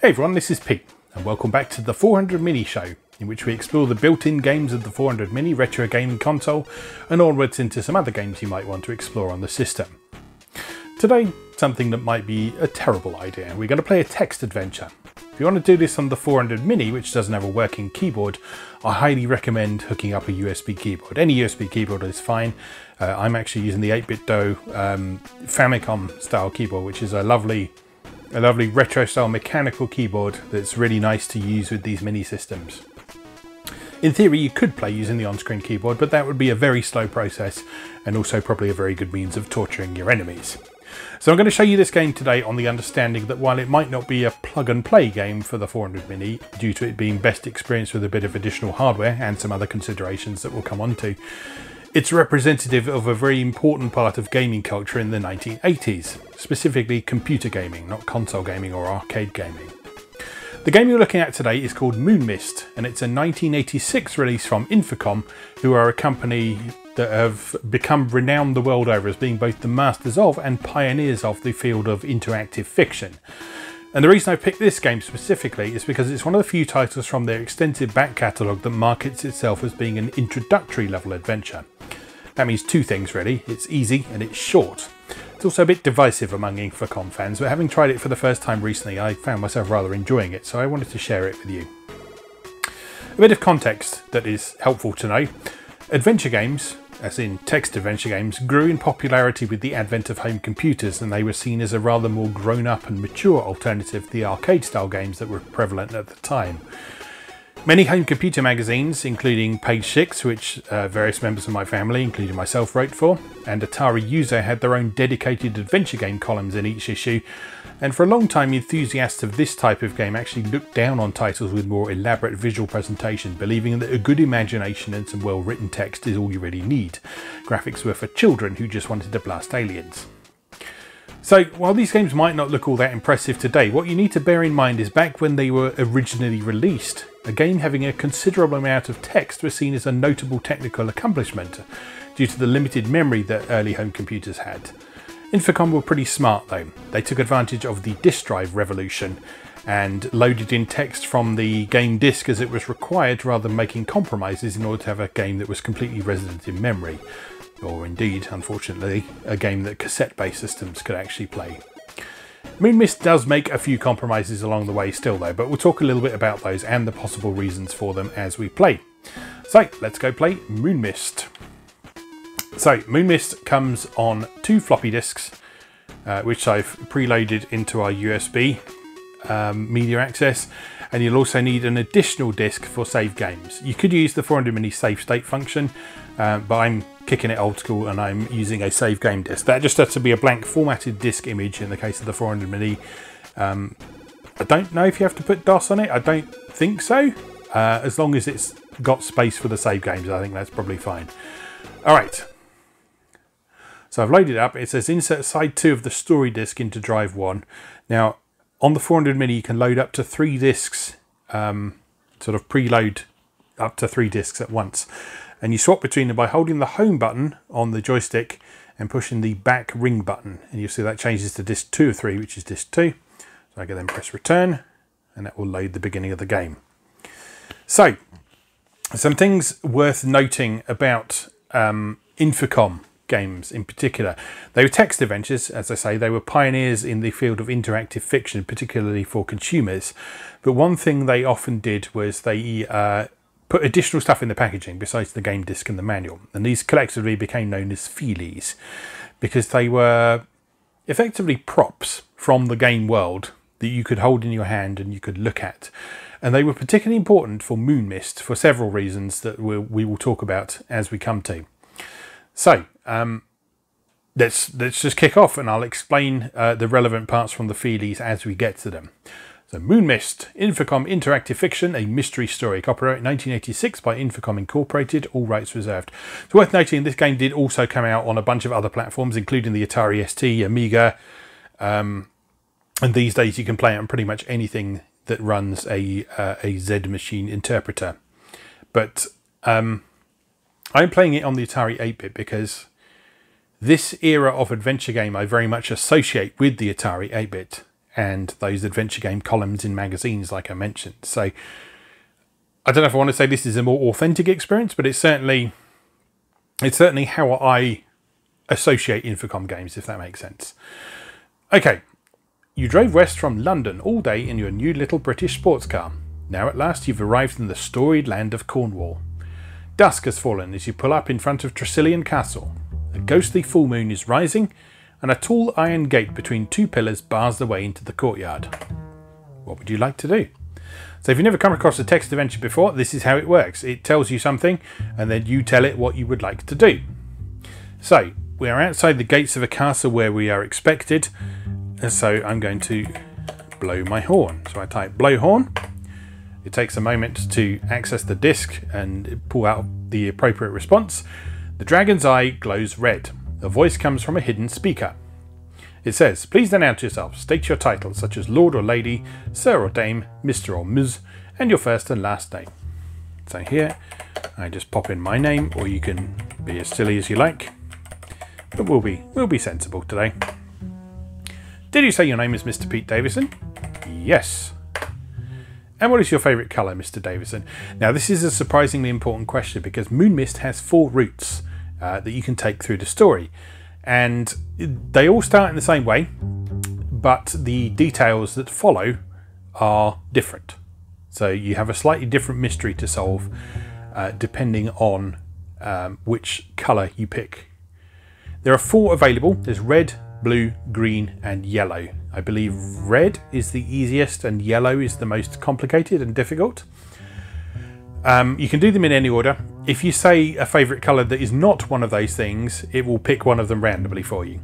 Hey everyone, this is Pete, and welcome back to the 400 Mini Show, in which we explore the built-in games of the 400 Mini retro gaming console, and onwards into some other games you might want to explore on the system. Today, something that might be a terrible idea. We're going to play a text adventure. If you want to do this on the 400 Mini, which doesn't have a working keyboard, I highly recommend hooking up a USB keyboard. Any USB keyboard is fine. Uh, I'm actually using the 8BitDo um, Famicom style keyboard, which is a lovely, a lovely retro style mechanical keyboard that's really nice to use with these mini systems. In theory, you could play using the on-screen keyboard, but that would be a very slow process and also probably a very good means of torturing your enemies. So I'm going to show you this game today on the understanding that while it might not be a plug and play game for the 400 Mini, due to it being best experienced with a bit of additional hardware and some other considerations that we'll come on to, it's representative of a very important part of gaming culture in the 1980s, specifically computer gaming, not console gaming or arcade gaming. The game you're looking at today is called Moonmist, and it's a 1986 release from Infocom, who are a company that have become renowned the world over as being both the masters of and pioneers of the field of interactive fiction. And the reason I picked this game specifically is because it's one of the few titles from their extensive back catalogue that markets itself as being an introductory level adventure. That means two things really, it's easy and it's short. It's also a bit divisive among Infocom fans, but having tried it for the first time recently, I found myself rather enjoying it, so I wanted to share it with you. A bit of context that is helpful to know. Adventure games, as in text adventure games, grew in popularity with the advent of home computers and they were seen as a rather more grown up and mature alternative to the arcade style games that were prevalent at the time. Many home computer magazines, including Page Six, which uh, various members of my family, including myself, wrote for, and Atari User had their own dedicated adventure game columns in each issue, and for a long time enthusiasts of this type of game actually looked down on titles with more elaborate visual presentation, believing that a good imagination and some well written text is all you really need. Graphics were for children who just wanted to blast aliens. So, while these games might not look all that impressive today, what you need to bear in mind is back when they were originally released, a game having a considerable amount of text was seen as a notable technical accomplishment due to the limited memory that early home computers had. Infocom were pretty smart though. They took advantage of the disk drive revolution and loaded in text from the game disk as it was required rather than making compromises in order to have a game that was completely resident in memory. Or indeed, unfortunately, a game that cassette-based systems could actually play. Moonmist does make a few compromises along the way still though, but we'll talk a little bit about those and the possible reasons for them as we play. So let's go play Moon Moonmist. So Moonmist comes on two floppy disks, uh, which I've preloaded into our USB um, media access, and you'll also need an additional disk for save games. You could use the 400 mini save state function, uh, but I'm kicking it old school and I'm using a save game disk. That just has to be a blank formatted disk image in the case of the 400 mini. Um, I don't know if you have to put DOS on it. I don't think so. Uh, as long as it's got space for the save games, I think that's probably fine. All right. So I've loaded up. It says insert side 2 of the story disk into drive 1. Now, on the 400 mini, you can load up to three disks, um, sort of preload up to three disks at once. And you swap between them by holding the home button on the joystick and pushing the back ring button. And you'll see that changes to disc 2 of 3 which is disc 2 so I can then press return and that will load the beginning of the game. So some things worth noting about um, Infocom games in particular. They were text adventures, as I say, they were pioneers in the field of interactive fiction, particularly for consumers. But one thing they often did was they uh, put additional stuff in the packaging besides the game disc and the manual. And these collectively became known as feelies because they were effectively props from the game world that you could hold in your hand and you could look at. And they were particularly important for Moonmist for several reasons that we'll, we will talk about as we come to. So, um, let's, let's just kick off and I'll explain uh, the relevant parts from the feelies as we get to them. So Moon Mist, Infocom Interactive Fiction, a mystery story. Copyright 1986 by Infocom Incorporated, all rights reserved. It's worth noting this game did also come out on a bunch of other platforms, including the Atari ST, Amiga, um, and these days you can play it on pretty much anything that runs a, uh, a Z machine interpreter. But um, I'm playing it on the Atari 8-bit because this era of adventure game I very much associate with the Atari 8-bit and those adventure game columns in magazines, like I mentioned. So I don't know if I want to say this is a more authentic experience, but it's certainly it's certainly how I associate Infocom games, if that makes sense. Okay, you drove west from London all day in your new little British sports car. Now at last you've arrived in the storied land of Cornwall. Dusk has fallen as you pull up in front of Tresyllian Castle. A ghostly full moon is rising, and a tall iron gate between two pillars bars the way into the courtyard. What would you like to do? So if you've never come across a text adventure before, this is how it works. It tells you something, and then you tell it what you would like to do. So we are outside the gates of a castle where we are expected, and so I'm going to blow my horn. So I type blow horn. It takes a moment to access the disk and pull out the appropriate response. The dragon's eye glows red. A voice comes from a hidden speaker. It says, Please announce yourself. State your title, such as Lord or Lady, Sir or Dame, Mr or Ms, and your first and last name. So here, I just pop in my name, or you can be as silly as you like. But we'll be, we'll be sensible today. Did you say your name is Mr. Pete Davison? Yes. And what is your favourite colour, Mr. Davison? Now, this is a surprisingly important question because Moon Mist has four routes uh, that you can take through the story. And they all start in the same way, but the details that follow are different. So you have a slightly different mystery to solve uh, depending on um, which colour you pick. There are four available. There's red, blue, green and yellow. I believe red is the easiest and yellow is the most complicated and difficult. Um, you can do them in any order. If you say a favourite colour that is not one of those things, it will pick one of them randomly for you.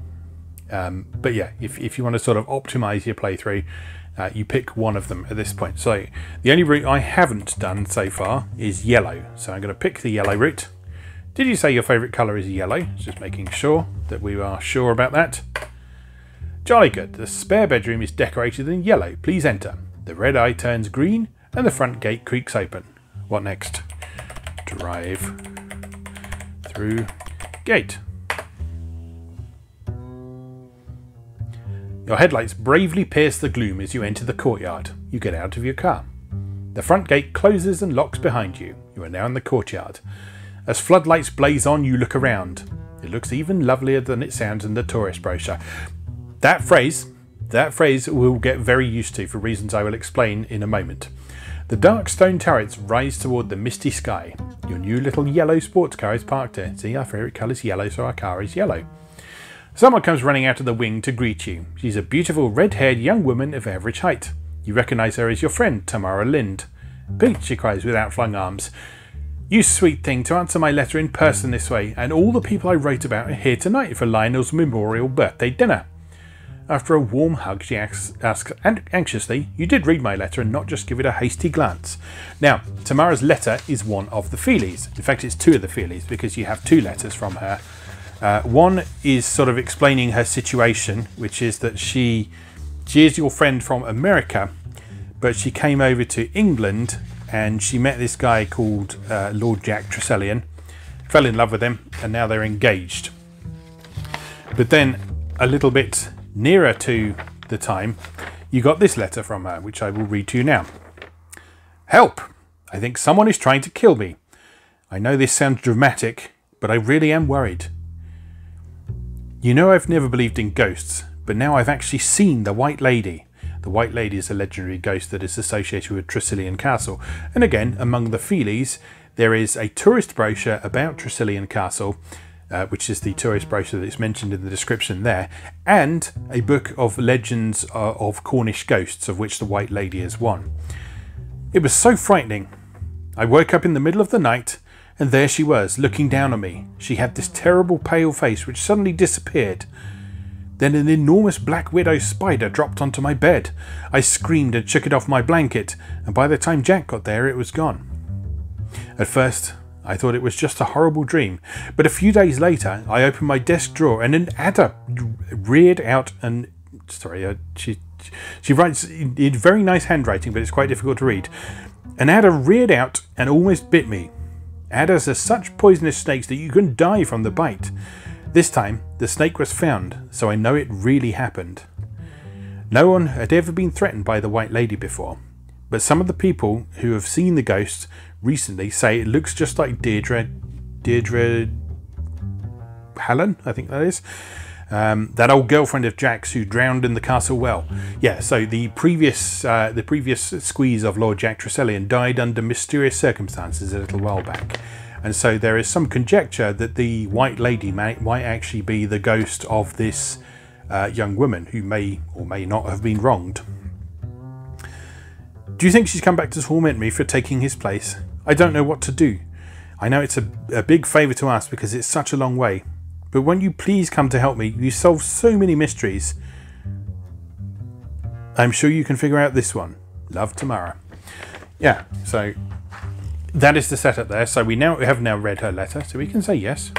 Um, but yeah, if, if you want to sort of optimise your playthrough, uh, you pick one of them at this point. So the only route I haven't done so far is yellow. So I'm going to pick the yellow route. Did you say your favourite colour is yellow? Just making sure that we are sure about that. Jolly good. The spare bedroom is decorated in yellow. Please enter. The red eye turns green and the front gate creaks open. What next? Drive through gate. Your headlights bravely pierce the gloom as you enter the courtyard. You get out of your car. The front gate closes and locks behind you. You are now in the courtyard. As floodlights blaze on, you look around. It looks even lovelier than it sounds in the tourist brochure. That phrase, that phrase we'll get very used to for reasons I will explain in a moment. The dark stone turrets rise toward the misty sky. Your new little yellow sports car is parked here. See, our favourite colour is yellow, so our car is yellow. Someone comes running out of the wing to greet you. She's a beautiful red-haired young woman of average height. You recognise her as your friend, Tamara Lynd. Pete, she cries with outflung arms. You sweet thing to answer my letter in person this way, and all the people I wrote about are here tonight for Lionel's memorial birthday dinner. After a warm hug, she asks, asks anxiously, You did read my letter and not just give it a hasty glance. Now, Tamara's letter is one of the feelies. In fact, it's two of the feelies because you have two letters from her. Uh, one is sort of explaining her situation, which is that she, she is your friend from America, but she came over to England and she met this guy called uh, Lord Jack Tresyllian, fell in love with him, and now they're engaged. But then, a little bit nearer to the time, you got this letter from her, which I will read to you now. Help! I think someone is trying to kill me. I know this sounds dramatic, but I really am worried. You know I've never believed in ghosts, but now I've actually seen the White Lady. The White Lady is a legendary ghost that is associated with Tresyllian Castle. And again, among the Feelies, there is a tourist brochure about Tresyllian Castle, uh, which is the tourist brochure that's mentioned in the description there, and a book of legends uh, of Cornish ghosts, of which the White Lady is one. It was so frightening. I woke up in the middle of the night, and there she was, looking down on me. She had this terrible pale face which suddenly disappeared, then an enormous black widow spider dropped onto my bed. I screamed and shook it off my blanket, and by the time Jack got there, it was gone. At first, I thought it was just a horrible dream, but a few days later, I opened my desk drawer and an adder reared out and sorry, uh, she she writes in, very nice handwriting, but it's quite difficult to read. An adder reared out and almost bit me. Adders are such poisonous snakes that you can die from the bite. This time, the snake was found, so I know it really happened. No one had ever been threatened by the White Lady before, but some of the people who have seen the ghost recently say it looks just like Deirdre. Deirdre. Helen, I think that is. Um, that old girlfriend of Jack's who drowned in the castle well. Yeah, so the previous uh, the previous squeeze of Lord Jack Tresyllian died under mysterious circumstances a little while back. And so there is some conjecture that the White Lady may, might actually be the ghost of this uh, young woman who may or may not have been wronged. Do you think she's come back to torment me for taking his place? I don't hmm. know what to do. I know it's a, a big favour to ask because it's such a long way. But won't you please come to help me? You solve so many mysteries. I'm sure you can figure out this one. Love Tamara. Yeah, so that is the setup there. So we now we have now read her letter, so we can say yes.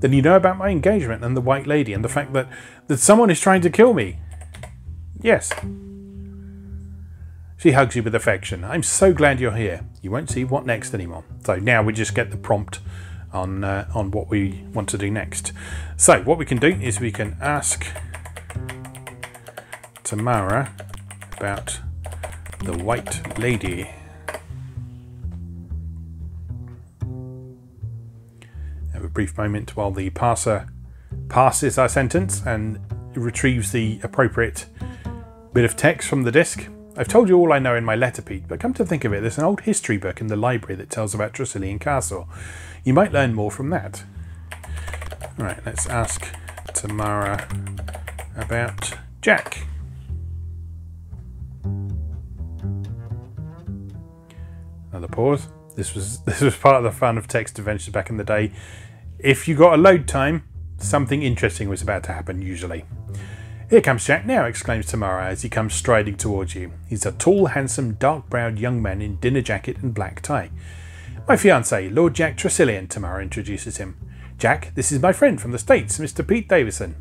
Then you know about my engagement and the White Lady and the fact that, that someone is trying to kill me. Yes. She hugs you with affection. I'm so glad you're here. You won't see what next anymore. So now we just get the prompt on uh, on what we want to do next. So what we can do is we can ask Tamara about the White Lady. Have a brief moment while the parser passes our sentence and retrieves the appropriate bit of text from the disk. I've told you all I know in my letter, Pete, but come to think of it, there's an old history book in the library that tells about Tresyllian Castle. You might learn more from that. Right, let's ask Tamara about Jack. Another pause. This was this was part of the fun of text adventures back in the day. If you got a load time, something interesting was about to happen usually. Here comes Jack now, exclaims Tamara as he comes striding towards you. He's a tall, handsome, dark-browed young man in dinner jacket and black tie. My fiance, Lord Jack Tresyllian, Tamara introduces him. Jack, this is my friend from the States, Mr. Pete Davison.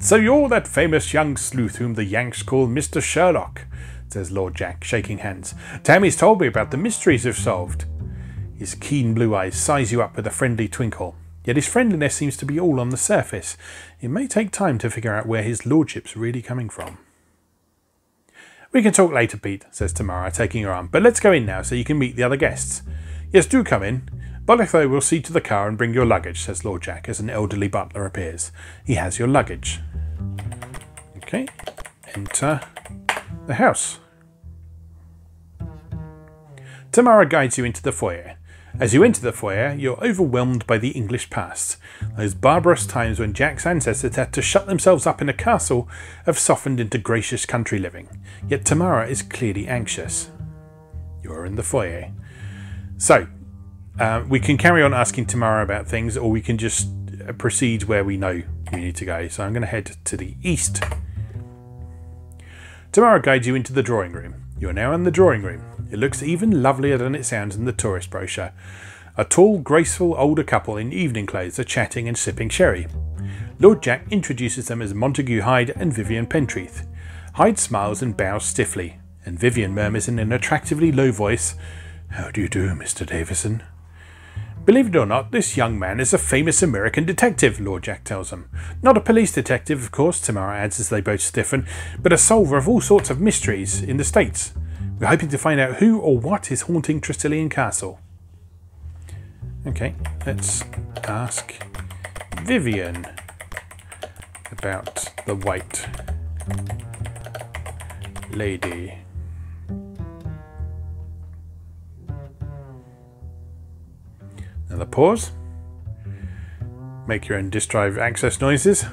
So you're that famous young sleuth whom the Yanks call Mr. Sherlock, says Lord Jack, shaking hands. Tammy's told me about the mysteries you've solved. His keen blue eyes size you up with a friendly twinkle. Yet his friendliness seems to be all on the surface. It may take time to figure out where his lordship's really coming from. We can talk later, Pete, says Tamara, taking her arm, but let's go in now so you can meet the other guests. Yes, do come in. Bolitho will see to the car and bring your luggage, says Lord Jack as an elderly butler appears. He has your luggage. Okay, enter the house. Tamara guides you into the foyer. As you enter the foyer, you're overwhelmed by the English past. Those barbarous times when Jack's ancestors had to shut themselves up in a castle have softened into gracious country living. Yet Tamara is clearly anxious. You are in the foyer. So, uh, we can carry on asking Tamara about things, or we can just uh, proceed where we know we need to go. So I'm going to head to the east. Tamara guides you into the drawing room. You are now in the drawing room. It looks even lovelier than it sounds in the tourist brochure. A tall, graceful older couple in evening clothes are chatting and sipping sherry. Lord Jack introduces them as Montague Hyde and Vivian Pentreath. Hyde smiles and bows stiffly, and Vivian murmurs in an attractively low voice, How do you do, Mr. Davison? Believe it or not, this young man is a famous American detective, Lord Jack tells them. Not a police detective, of course, Tamara adds as they both stiffen, but a solver of all sorts of mysteries in the States. We're hoping to find out who or what is haunting Tresyllian Castle. Okay, let's ask Vivian about the White Lady. Another pause. Make your own disk drive access noises.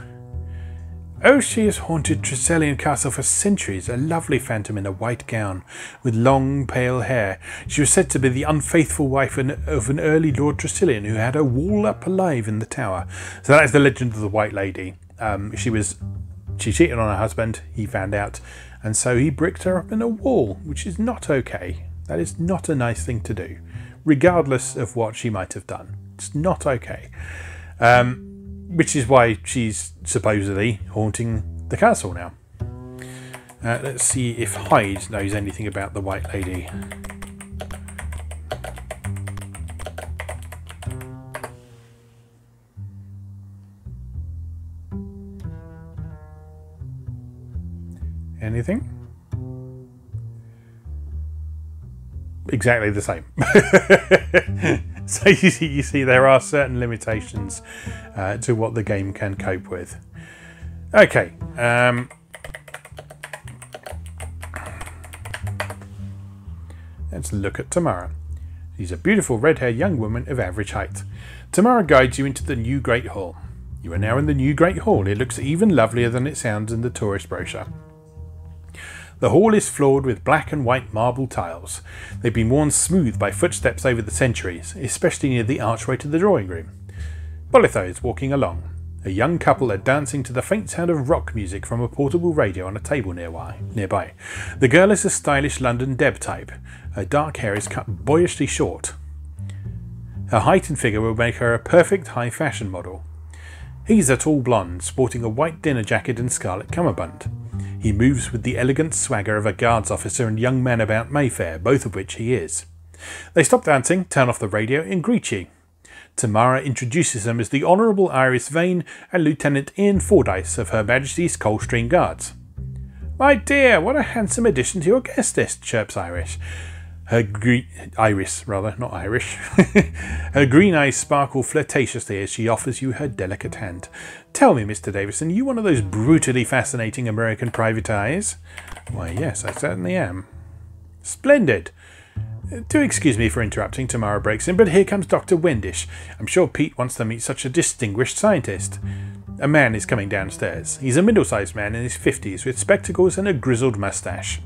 Oh, she has haunted Tresyllian Castle for centuries, a lovely phantom in a white gown, with long pale hair. She was said to be the unfaithful wife of an early Lord Tresyllian who had her wall up alive in the tower. So that is the legend of the White Lady. Um, she was she cheated on her husband, he found out, and so he bricked her up in a wall, which is not okay. That is not a nice thing to do, regardless of what she might have done. It's not okay. Um, which is why she's supposedly haunting the castle now. Uh, let's see if Hyde knows anything about the White Lady. Anything? Exactly the same. so you see, you see, there are certain limitations uh, to what the game can cope with. Okay. Um, let's look at Tamara. She's a beautiful red-haired young woman of average height. Tamara guides you into the new Great Hall. You are now in the new Great Hall. It looks even lovelier than it sounds in the tourist brochure. The hall is floored with black and white marble tiles. They've been worn smooth by footsteps over the centuries, especially near the archway to the drawing room. Bolitho is walking along. A young couple are dancing to the faint sound of rock music from a portable radio on a table nearby. The girl is a stylish London Deb type. Her dark hair is cut boyishly short. Her height and figure will make her a perfect high fashion model. He's a tall blonde, sporting a white dinner jacket and scarlet cummerbund. He moves with the elegant swagger of a guards officer and young man about Mayfair, both of which he is. They stop dancing, turn off the radio, and greet you. Tamara introduces them as the Honourable Iris Vane and Lieutenant Ian Fordyce of Her Majesty's Coldstream Guards. My dear, what a handsome addition to your guest list, chirps Irish. Her green iris, rather, not Irish. her green eyes sparkle flirtatiously as she offers you her delicate hand. Tell me, Mr. Davison, you one of those brutally fascinating American private eyes? Why, yes, I certainly am. Splendid. Do excuse me for interrupting, Tamara breaks in, but here comes Dr. Wendish. I'm sure Pete wants to meet such a distinguished scientist. A man is coming downstairs. He's a middle sized man in his 50s with spectacles and a grizzled moustache.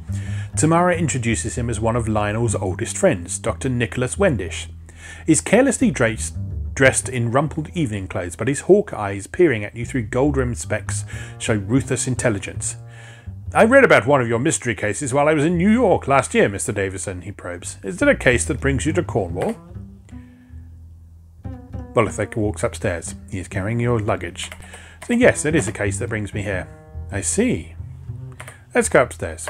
Tamara introduces him as one of Lionel's oldest friends, Dr. Nicholas Wendish. He's carelessly dressed, dressed in rumpled evening clothes, but his hawk eyes peering at you through gold rimmed specs show ruthless intelligence. I read about one of your mystery cases while I was in New York last year, Mr. Davison, he probes. Is it a case that brings you to Cornwall? Bolitho walks upstairs. He is carrying your luggage. So yes, it is a case that brings me here. I see. Let's go upstairs.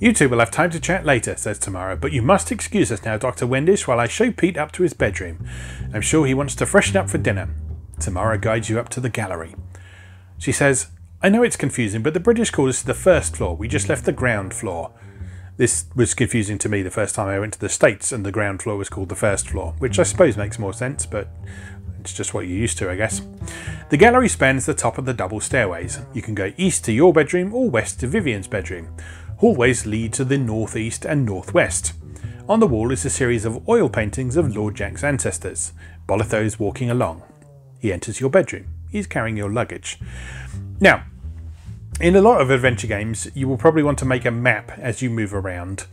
You two will have time to chat later, says Tamara, but you must excuse us now, Dr. Wendish, while I show Pete up to his bedroom. I'm sure he wants to freshen up for dinner. Tamara guides you up to the gallery. She says, I know it's confusing, but the British call this the first floor. We just left the ground floor. This was confusing to me the first time I went to the States and the ground floor was called the first floor, which I suppose makes more sense, but it's just what you're used to, I guess. The gallery spans the top of the double stairways. You can go east to your bedroom or west to Vivian's bedroom. Hallways lead to the northeast and northwest. On the wall is a series of oil paintings of Lord Jack's ancestors. Bolitho is walking along. He enters your bedroom. He's carrying your luggage. Now, in a lot of adventure games, you will probably want to make a map as you move around.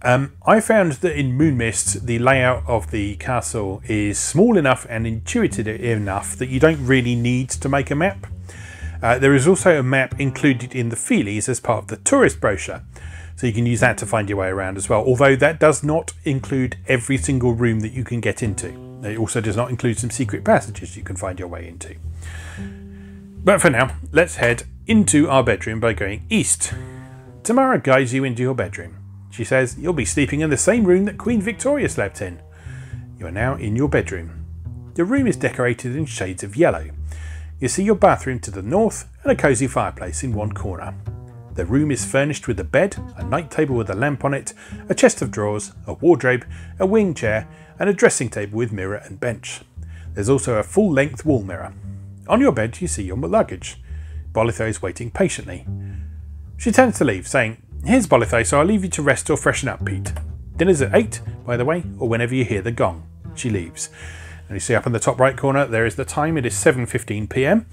Um, I found that in Moonmist, the layout of the castle is small enough and intuitive enough that you don't really need to make a map. Uh, there is also a map included in the feelies as part of the tourist brochure, so you can use that to find your way around as well. Although that does not include every single room that you can get into. It also does not include some secret passages you can find your way into. But for now, let's head into our bedroom by going east. Tamara guides you into your bedroom. She says you'll be sleeping in the same room that Queen Victoria slept in. You are now in your bedroom. The room is decorated in shades of yellow. You see your bathroom to the north and a cosy fireplace in one corner. The room is furnished with a bed, a night table with a lamp on it, a chest of drawers, a wardrobe, a wing chair, and a dressing table with mirror and bench. There's also a full length wall mirror. On your bed, you see your luggage. Bolitho is waiting patiently. She turns to leave, saying, Here's Bolitho, so I'll leave you to rest or freshen up, Pete. Dinner's at 8, by the way, or whenever you hear the gong. She leaves. And you see up in the top right corner, there is the time. It is 7.15 p.m.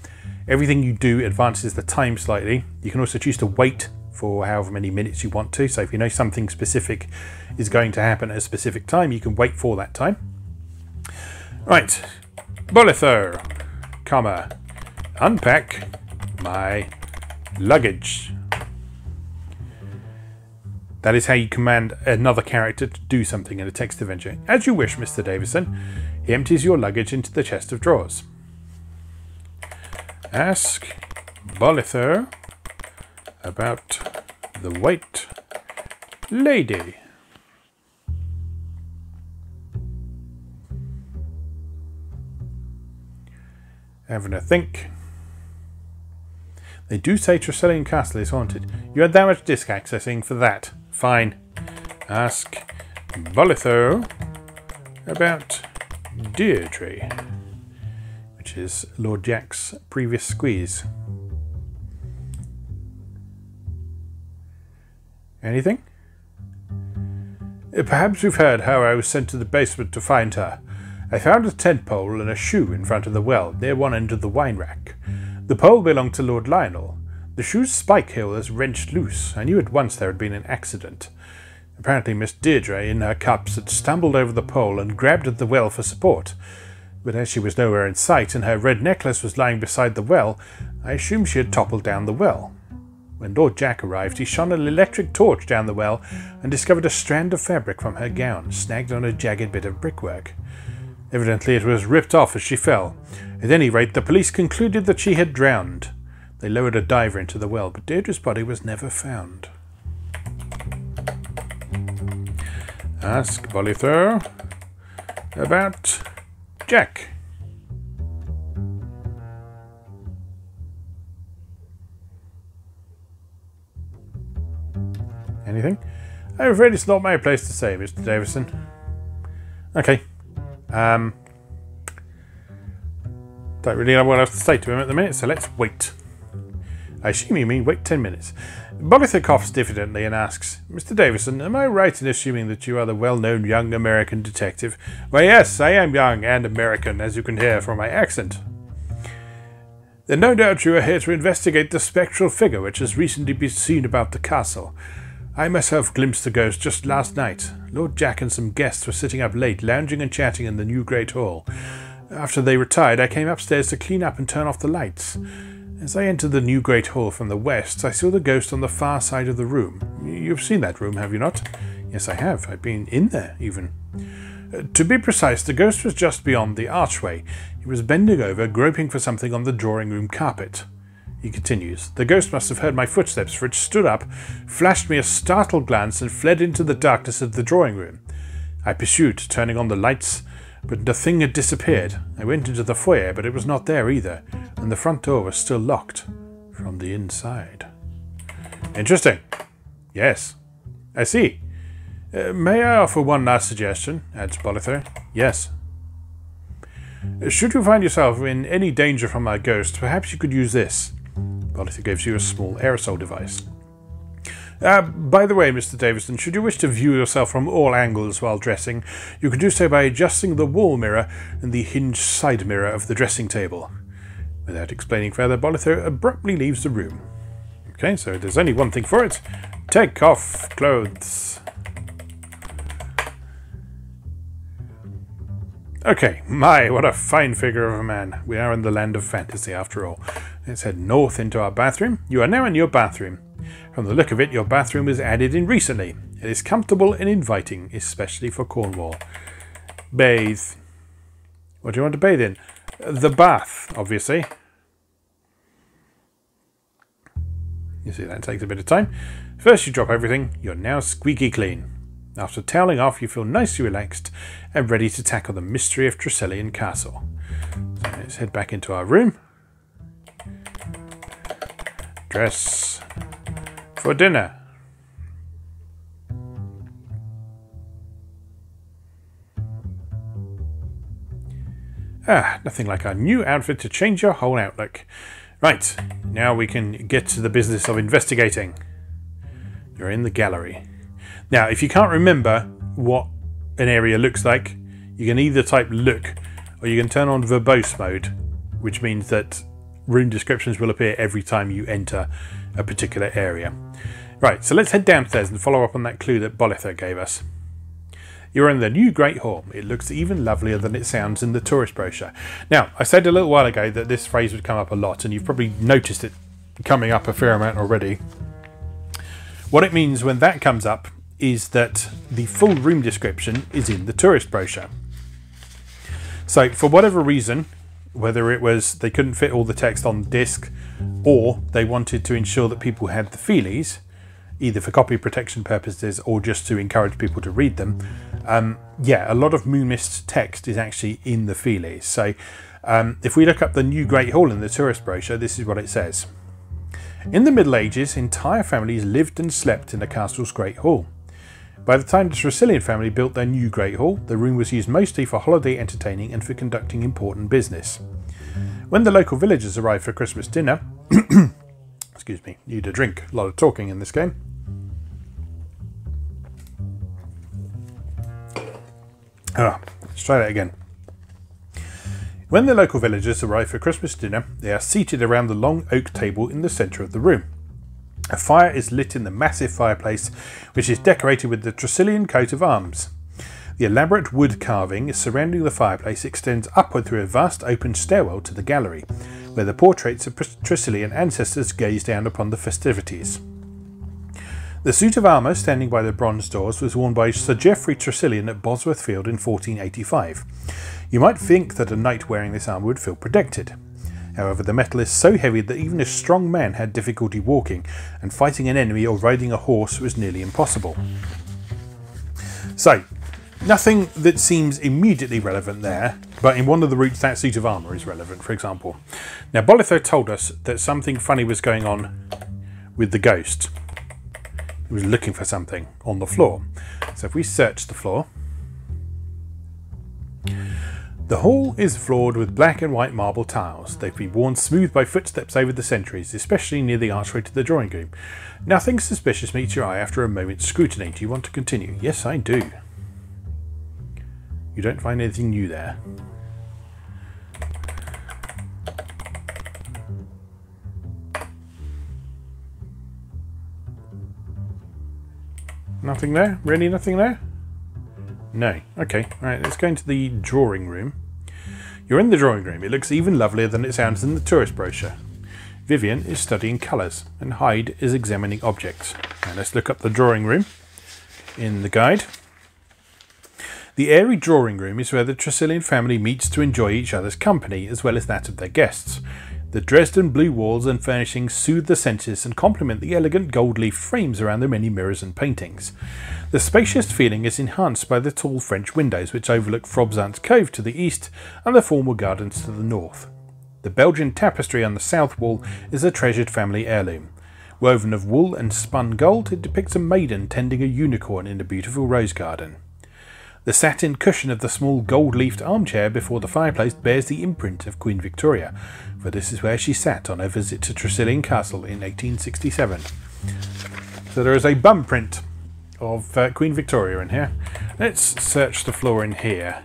Everything you do advances the time slightly. You can also choose to wait for however many minutes you want to. So if you know something specific is going to happen at a specific time, you can wait for that time. Right, Bolitho, comma, unpack my luggage. That is how you command another character to do something in a text adventure. As you wish, Mr. Davison. He empties your luggage into the chest of drawers. Ask Bolitho about the white lady. Having a think. They do say Tresyllian Castle is haunted. You had that much disk accessing for that. Fine. Ask Bolitho about Deirdre, which is Lord Jack's previous squeeze. Anything? Perhaps you've heard how I was sent to the basement to find her. I found a tent pole and a shoe in front of the well, near one end of the wine rack. The pole belonged to Lord Lionel. The shoe's spike heel was wrenched loose. I knew at once there had been an accident. Apparently Miss Deirdre, in her cups, had stumbled over the pole and grabbed at the well for support. But as she was nowhere in sight and her red necklace was lying beside the well, I assumed she had toppled down the well. When Lord Jack arrived, he shone an electric torch down the well and discovered a strand of fabric from her gown snagged on a jagged bit of brickwork. Evidently it was ripped off as she fell. At any rate, the police concluded that she had drowned. They lowered a diver into the well, but Deirdre's body was never found. Ask Bolitho about Jack. Anything? I'm afraid it's not my place to say, Mr. Davison. Okay. Um, don't really know what else to say to him at the minute, so let's wait. I assume you mean wait 10 minutes. Bolitho coughs diffidently and asks, Mr. Davison, am I right in assuming that you are the well-known young American detective? Why, yes, I am young and American, as you can hear from my accent. Then no doubt you are here to investigate the spectral figure which has recently been seen about the castle. I myself glimpsed the ghost just last night. Lord Jack and some guests were sitting up late, lounging and chatting in the new great hall. After they retired, I came upstairs to clean up and turn off the lights. As I entered the new great hall from the west, I saw the ghost on the far side of the room. You've seen that room, have you not? Yes, I have. I've been in there, even. Uh, to be precise, the ghost was just beyond the archway. He was bending over, groping for something on the drawing room carpet. He continues, The ghost must have heard my footsteps, for it stood up, flashed me a startled glance, and fled into the darkness of the drawing room. I pursued, turning on the lights, but the thing had disappeared. I went into the foyer, but it was not there either, and the front door was still locked from the inside. Interesting. Yes. I see. Uh, may I offer one last suggestion? adds Bolitho. Yes. Should you find yourself in any danger from my ghost, perhaps you could use this. Bolitho gives you a small aerosol device. Uh, by the way, Mr. Davison, should you wish to view yourself from all angles while dressing, you can do so by adjusting the wall mirror and the hinged side mirror of the dressing table. Without explaining further, Bolitho abruptly leaves the room. Okay, so there's only one thing for it. Take off clothes. Okay, my, what a fine figure of a man. We are in the land of fantasy after all. Let's head north into our bathroom. You are now in your bathroom. From the look of it, your bathroom was added in recently. It is comfortable and inviting, especially for Cornwall. Bathe. What do you want to bathe in? The bath, obviously. You see, that takes a bit of time. First, you drop everything. You're now squeaky clean. After toweling off, you feel nicely relaxed and ready to tackle the mystery of Tresyllian Castle. So let's head back into our room. Dress for dinner. Ah, nothing like a new outfit to change your whole outlook. Right, now we can get to the business of investigating. You're in the gallery. Now, if you can't remember what an area looks like, you can either type look or you can turn on verbose mode, which means that room descriptions will appear every time you enter a particular area. Right, so let's head downstairs and follow up on that clue that Bolitho gave us. You're in the new Great Hall. It looks even lovelier than it sounds in the tourist brochure. Now, I said a little while ago that this phrase would come up a lot, and you've probably noticed it coming up a fair amount already. What it means when that comes up is that the full room description is in the tourist brochure. So, for whatever reason, whether it was they couldn't fit all the text on disc or they wanted to ensure that people had the feelies, either for copy protection purposes or just to encourage people to read them, um, yeah, a lot of Moonmist text is actually in the feelies. So, um, if we look up the new Great Hall in the tourist brochure, this is what it says. In the Middle Ages, entire families lived and slept in the castle's Great Hall. By the time the Tresyllian family built their new Great Hall, the room was used mostly for holiday entertaining and for conducting important business. When the local villagers arrived for Christmas dinner, excuse me, need a drink, a lot of talking in this game. Ah, let's try that again. When the local villagers arrive for Christmas dinner, they are seated around the long oak table in the centre of the room. A fire is lit in the massive fireplace, which is decorated with the Tresyllian coat of arms. The elaborate wood carving surrounding the fireplace extends upward through a vast open stairwell to the gallery, where the portraits of Tresyllian ancestors gaze down upon the festivities. The suit of armour standing by the bronze doors was worn by Sir Geoffrey Tresyllian at Bosworth Field in 1485. You might think that a knight wearing this armour would feel protected. However, the metal is so heavy that even a strong man had difficulty walking, and fighting an enemy or riding a horse was nearly impossible. So, nothing that seems immediately relevant there, but in one of the routes that suit of armour is relevant, for example. Now, Bolitho told us that something funny was going on with the ghost. He was looking for something on the floor. So if we search the floor, the hall is floored with black and white marble tiles. They've been worn smooth by footsteps over the centuries, especially near the archway to the drawing room. Nothing suspicious meets your eye after a moment's scrutiny. Do you want to continue? Yes, I do. You don't find anything new there. Nothing there? Really nothing there? No. Okay. Alright, let's go into the drawing room. You're in the drawing room. It looks even lovelier than it sounds in the tourist brochure. Vivian is studying colours and Hyde is examining objects. Now let's look up the drawing room in the guide. The airy drawing room is where the Tresyllian family meets to enjoy each other's company as well as that of their guests. The Dresden blue walls and furnishings soothe the senses and complement the elegant gold leaf frames around the many mirrors and paintings. The spacious feeling is enhanced by the tall French windows which overlook Frobisand's Cove to the east and the formal gardens to the north. The Belgian tapestry on the south wall is a treasured family heirloom. Woven of wool and spun gold, it depicts a maiden tending a unicorn in a beautiful rose garden. The satin cushion of the small gold-leafed armchair before the fireplace bears the imprint of Queen Victoria, for this is where she sat on her visit to Tresyllian Castle in 1867. So there is a bum print of uh, Queen Victoria in here. Let's search the floor in here.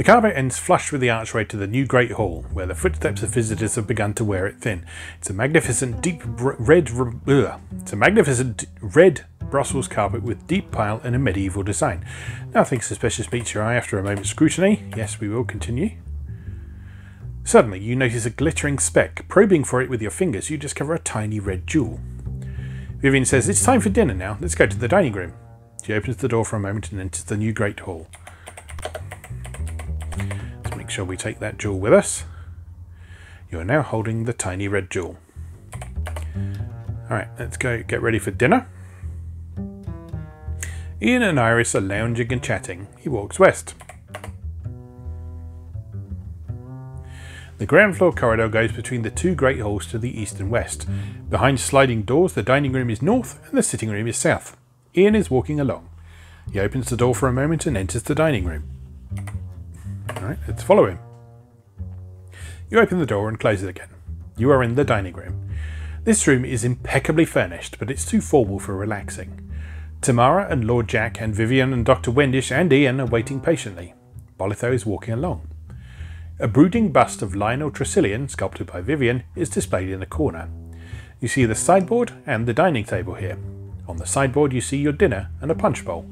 The carpet ends flush with the archway to the new Great Hall, where the footsteps of visitors have begun to wear it thin. It's a magnificent deep red, it's a magnificent red Brussels carpet with deep pile and a medieval design. Nothing suspicious meets your eye after a moment's scrutiny. Yes, we will continue. Suddenly, you notice a glittering speck. Probing for it with your fingers, you discover a tiny red jewel. Vivian says, It's time for dinner now. Let's go to the dining room. She opens the door for a moment and enters the new Great Hall make sure we take that jewel with us. You are now holding the tiny red jewel. Alright, let's go get ready for dinner. Ian and Iris are lounging and chatting. He walks west. The ground floor corridor goes between the two great halls to the east and west. Behind sliding doors, the dining room is north and the sitting room is south. Ian is walking along. He opens the door for a moment and enters the dining room. Alright, let's follow him. You open the door and close it again. You are in the dining room. This room is impeccably furnished, but it's too formal for relaxing. Tamara and Lord Jack and Vivian and Dr. Wendish and Ian are waiting patiently. Bolitho is walking along. A brooding bust of Lionel Tresyllian, sculpted by Vivian, is displayed in the corner. You see the sideboard and the dining table here. On the sideboard you see your dinner and a punch bowl.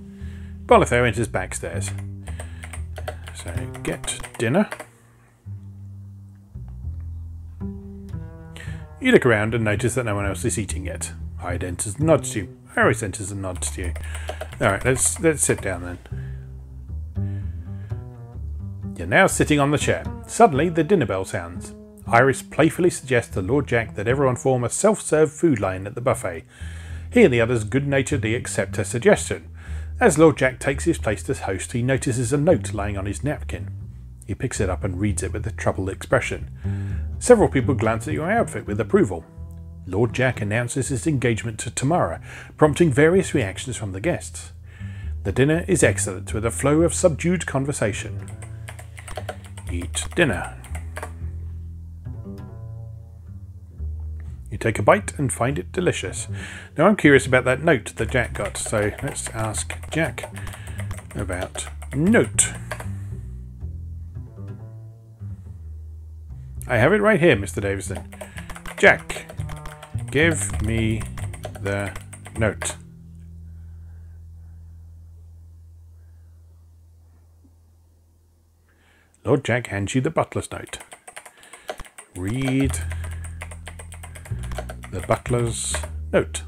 Bolitho enters backstairs. So get dinner. You look around and notice that no one else is eating yet. Hyde enters and nods to you. Iris enters and nods to you. Alright, let's let's sit down then. You're now sitting on the chair. Suddenly the dinner bell sounds. Iris playfully suggests to Lord Jack that everyone form a self-serve food line at the buffet. He and the others good-naturedly accept her suggestion. As Lord Jack takes his place as host, he notices a note lying on his napkin. He picks it up and reads it with a troubled expression. Several people glance at your outfit with approval. Lord Jack announces his engagement to Tamara, prompting various reactions from the guests. The dinner is excellent, with a flow of subdued conversation. Eat dinner. You take a bite and find it delicious. Now I'm curious about that note that Jack got, so let's ask Jack about note. I have it right here, Mr. Davison. Jack, give me the note. Lord Jack hands you the butler's note. Read the butler's note.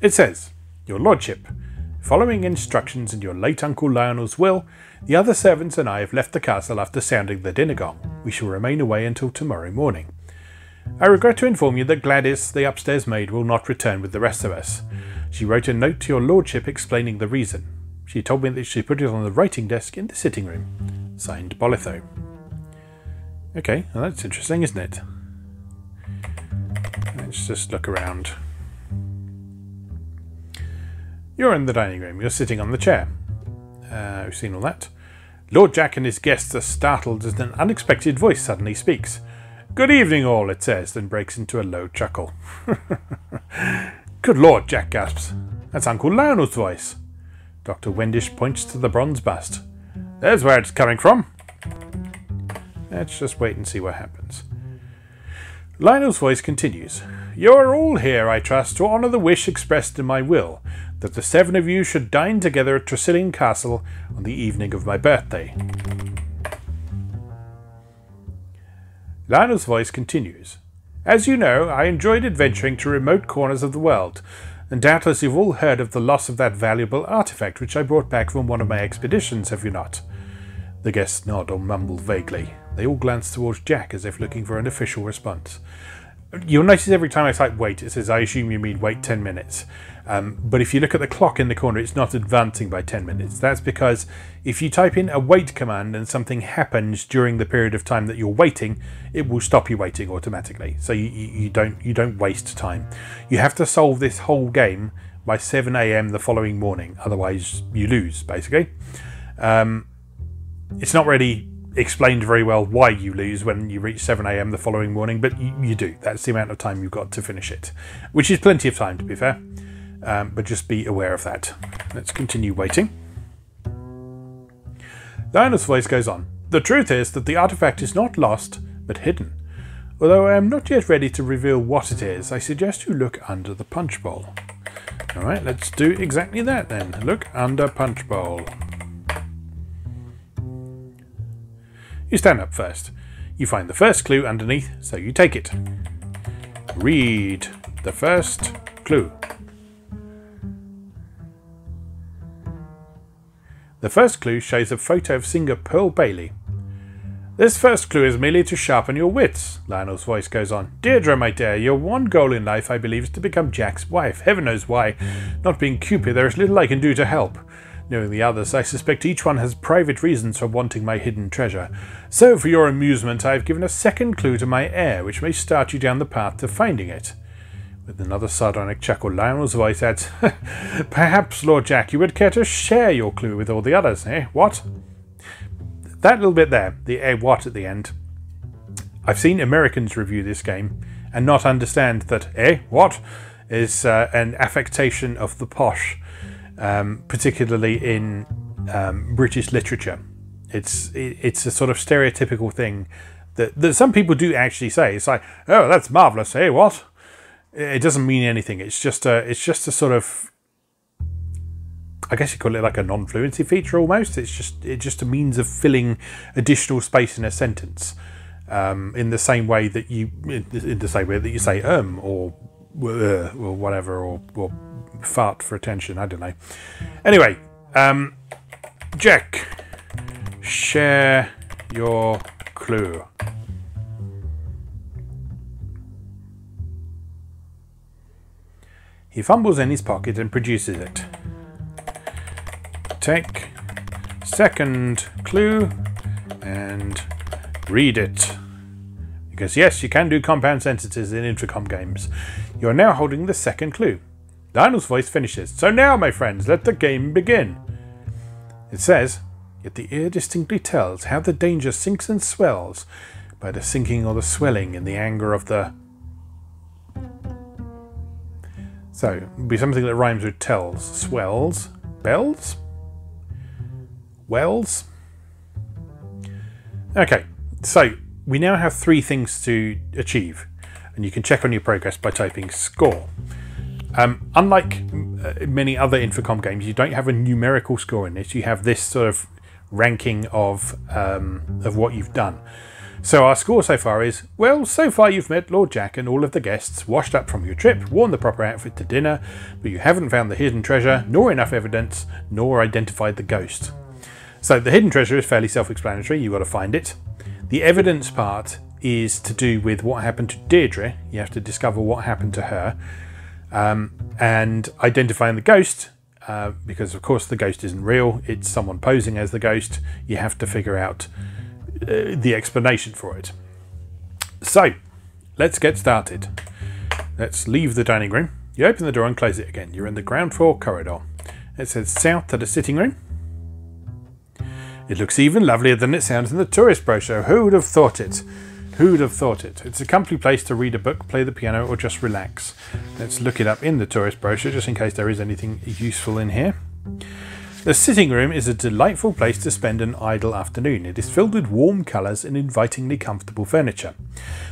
It says, Your Lordship, following instructions in your late Uncle Lionel's will, the other servants and I have left the castle after sounding the dinner gong. We shall remain away until tomorrow morning. I regret to inform you that Gladys, the upstairs maid, will not return with the rest of us. She wrote a note to your lordship explaining the reason. She told me that she put it on the writing desk in the sitting room. Signed, Bolitho. Okay, well that's interesting, isn't it? Let's just look around. You're in the dining room. You're sitting on the chair. Uh, we've seen all that. Lord Jack and his guests are startled as an unexpected voice suddenly speaks. Good evening, all, it says, then breaks into a low chuckle. Good Lord, Jack gasps. That's Uncle Lionel's voice. Dr. Wendish points to the bronze bust. There's where it's coming from. Let's just wait and see what happens. Lionel's voice continues. You are all here, I trust, to honour the wish expressed in my will, that the seven of you should dine together at Tresyllian Castle on the evening of my birthday. Lionel's voice continues. As you know, I enjoyed adventuring to remote corners of the world, and doubtless you've all heard of the loss of that valuable artifact which I brought back from one of my expeditions, have you not? The guests nod or mumble vaguely. They all glance towards Jack as if looking for an official response. You'll notice every time I type wait, it says, I assume you mean wait 10 minutes. Um, but if you look at the clock in the corner, it's not advancing by 10 minutes. That's because if you type in a wait command and something happens during the period of time that you're waiting, it will stop you waiting automatically. So you, you don't you don't waste time. You have to solve this whole game by 7 a.m. the following morning. Otherwise, you lose, basically. Um, it's not really explained very well why you lose when you reach 7am the following morning, but you, you, do. That's the amount of time you've got to finish it, which is plenty of time to be fair, um, but just be aware of that. Let's continue waiting. Lionel's voice goes on. The truth is that the artifact is not lost, but hidden. Although I am not yet ready to reveal what it is, I suggest you look under the punch bowl. Alright, let's do exactly that then. Look under punch bowl. You stand up first. You find the first clue underneath, so you take it. Read the first clue. The first clue shows a photo of singer Pearl Bailey. This first clue is merely to sharpen your wits, Lionel's voice goes on. Deirdre, my dear, your one goal in life, I believe, is to become Jack's wife. Heaven knows why. Not being Cupid, there is little I can do to help. Knowing the others, I suspect each one has private reasons for wanting my hidden treasure. So, for your amusement, I have given a second clue to my heir, which may start you down the path to finding it. With another sardonic chuckle, Lionel's voice adds, Perhaps, Lord Jack, you would care to share your clue with all the others, eh? What? That little bit there, the eh what at the end. I've seen Americans review this game and not understand that eh what is uh, an affectation of the posh um, particularly in um, British literature. It's it, it's a sort of stereotypical thing that, that some people do actually say. It's like, oh, that's marvelous. Hey, what? It doesn't mean anything. It's just a it's just a sort of I guess you call it like a non-fluency feature almost. It's just it's just a means of filling additional space in a sentence. Um, in the same way that you in the same way that you say um or uh, or whatever or, or fart for attention. I don't know. Anyway, um, Jack, share your clue. He fumbles in his pocket and produces it. Take second clue and read it. Because yes, you can do compound sentences in Infocom games. You are now holding the second clue. Lionel's voice finishes. So now, my friends, let the game begin. It says, Yet the ear distinctly tells how the danger sinks and swells by the sinking or the swelling in the anger of the. So, it would be something that rhymes with tells. Swells. Bells? Wells? Okay, so we now have three things to achieve, and you can check on your progress by typing score. Um, unlike uh, many other Infocom games, you don't have a numerical score in this. You have this sort of ranking of um, of what you've done. So our score so far is, well, so far you've met Lord Jack and all of the guests, washed up from your trip, worn the proper outfit to dinner, but you haven't found the hidden treasure, nor enough evidence, nor identified the ghost. So the hidden treasure is fairly self-explanatory, you've got to find it. The evidence part is to do with what happened to Deirdre, you have to discover what happened to her, um, and identifying the ghost, uh, because of course the ghost isn't real, it's someone posing as the ghost, you have to figure out uh, the explanation for it. So, let's get started. Let's leave the dining room. You open the door and close it again. You're in the ground floor corridor. It says south to the sitting room. It looks even lovelier than it sounds in the tourist brochure. Who would have thought it? Who would have thought it? It's a comfy place to read a book, play the piano, or just relax. Let's look it up in the tourist brochure just in case there is anything useful in here. The sitting room is a delightful place to spend an idle afternoon. It is filled with warm colours and invitingly comfortable furniture.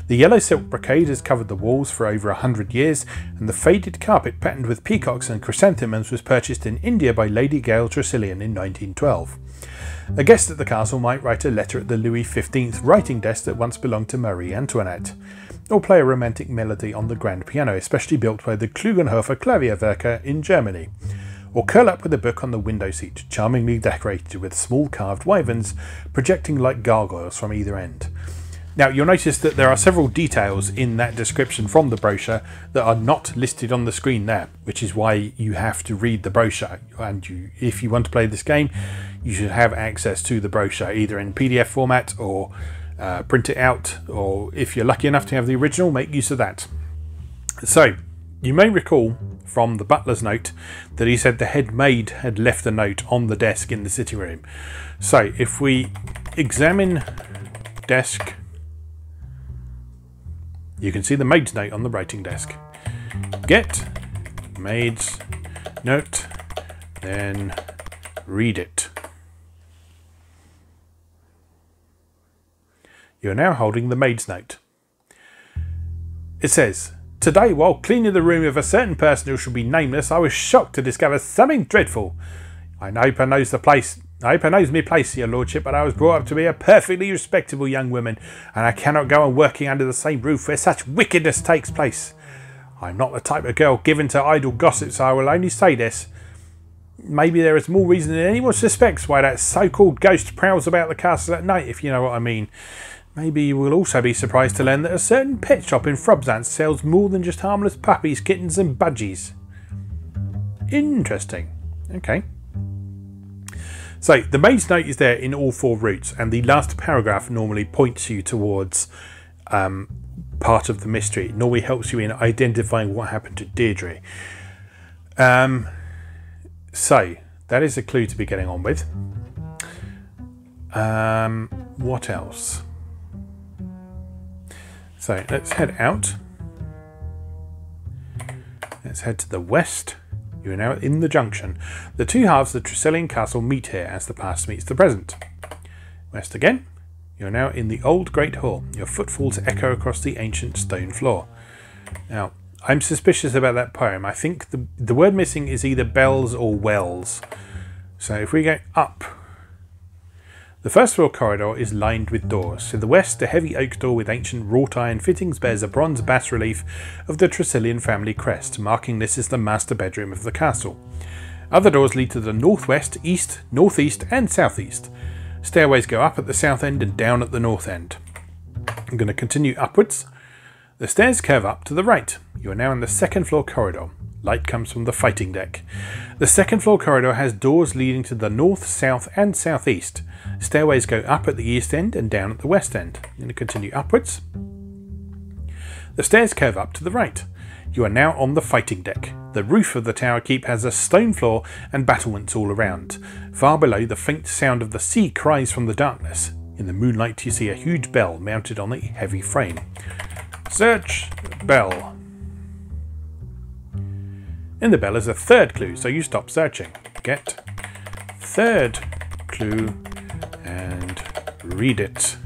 The yellow silk brocade has covered the walls for over a hundred years, and the faded carpet patterned with peacocks and chrysanthemums was purchased in India by Lady Gail Tresyllian in 1912. A guest at the castle might write a letter at the Louis XV writing desk that once belonged to Marie Antoinette, or play a romantic melody on the grand piano, especially built by the Klugenhofer Klavierwerke in Germany or curl up with a book on the window seat, charmingly decorated with small carved wyverns projecting like gargoyles from either end. Now, you'll notice that there are several details in that description from the brochure that are not listed on the screen there, which is why you have to read the brochure. And you, if you want to play this game, you should have access to the brochure either in PDF format or uh, print it out, or if you're lucky enough to have the original, make use of that. So, you may recall from the butler's note that he said the head maid had left the note on the desk in the sitting room. So if we examine desk, you can see the maid's note on the writing desk. Get maid's note, then read it. You are now holding the maid's note. It says, Today, while cleaning the room of a certain person who shall be nameless, I was shocked to discover something dreadful. I hope I knows the place. I hope I knows me place, your lordship, but I was brought up to be a perfectly respectable young woman, and I cannot go on working under the same roof where such wickedness takes place. I'm not the type of girl given to idle gossip, so I will only say this. Maybe there is more reason than anyone suspects why that so-called ghost prowls about the castle at night, if you know what I mean. Maybe you will also be surprised to learn that a certain pet shop in Frobzance sells more than just harmless puppies, kittens, and budgies. Interesting. Okay. So the maid's note is there in all four routes, and the last paragraph normally points you towards um, part of the mystery. It normally helps you in identifying what happened to Deirdre. Um, so that is a clue to be getting on with. Um, what else? So let's head out. Let's head to the west. You are now in the junction. The two halves of the castle meet here as the past meets the present. West again. You are now in the old Great Hall. Your footfalls echo across the ancient stone floor. Now, I'm suspicious about that poem. I think the, the word missing is either bells or wells. So if we go up the first floor corridor is lined with doors. To the west, a heavy oak door with ancient wrought iron fittings bears a bronze bas relief of the Tresyllian family crest, marking this as the master bedroom of the castle. Other doors lead to the northwest, east, northeast, and southeast. Stairways go up at the south end and down at the north end. I'm going to continue upwards. The stairs curve up to the right. You are now in the second floor corridor. Light comes from the fighting deck. The second floor corridor has doors leading to the north, south, and southeast. Stairways go up at the east end and down at the west end. I'm going to continue upwards. The stairs curve up to the right. You are now on the fighting deck. The roof of the tower keep has a stone floor and battlements all around. Far below, the faint sound of the sea cries from the darkness. In the moonlight, you see a huge bell mounted on a heavy frame. Search bell. In the bell is a third clue, so you stop searching. Get third clue and read it.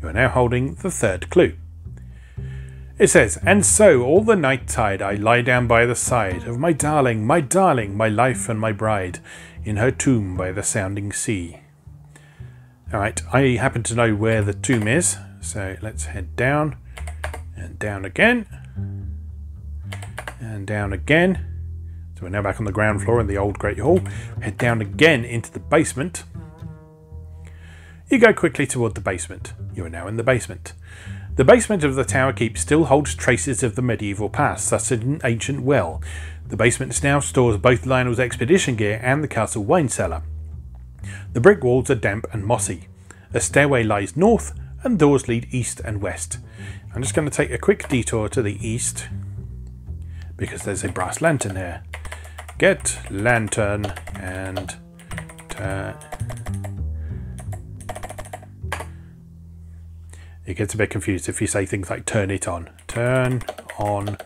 You are now holding the third clue. It says, And so all the night tide I lie down by the side of my darling, my darling, my life and my bride, in her tomb by the sounding sea. Alright, I happen to know where the tomb is, so let's head down and down again and down again. So we're now back on the ground floor in the old Great Hall. Head down again into the basement. You go quickly toward the basement. You are now in the basement. The basement of the Tower Keep still holds traces of the medieval past, such as an ancient well. The basement now stores both Lionel's expedition gear and the castle wine cellar. The brick walls are damp and mossy. A stairway lies north and doors lead east and west. I'm just going to take a quick detour to the east because there's a brass lantern here. Get lantern and turn. It gets a bit confused if you say things like turn it on. Turn on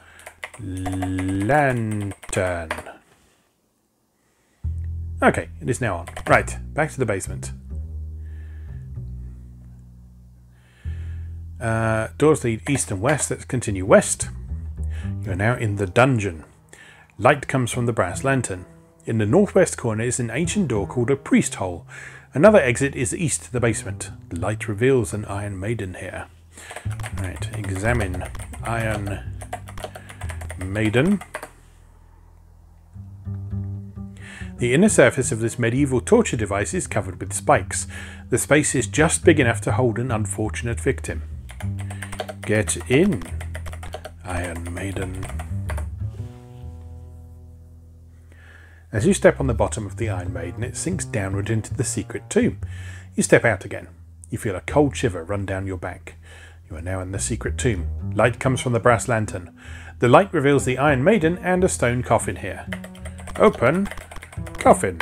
lantern. Okay, it is now on. Right, back to the basement. Uh, doors lead east and west. Let's continue west. You are now in the dungeon. Light comes from the brass lantern. In the northwest corner is an ancient door called a priest hole. Another exit is east to the basement. Light reveals an Iron Maiden here. Right, examine Iron Maiden. The inner surface of this medieval torture device is covered with spikes. The space is just big enough to hold an unfortunate victim. Get in, Iron Maiden. As you step on the bottom of the Iron Maiden, it sinks downward into the secret tomb. You step out again. You feel a cold shiver run down your back. You are now in the secret tomb. Light comes from the brass lantern. The light reveals the Iron Maiden and a stone coffin here. Open coffin.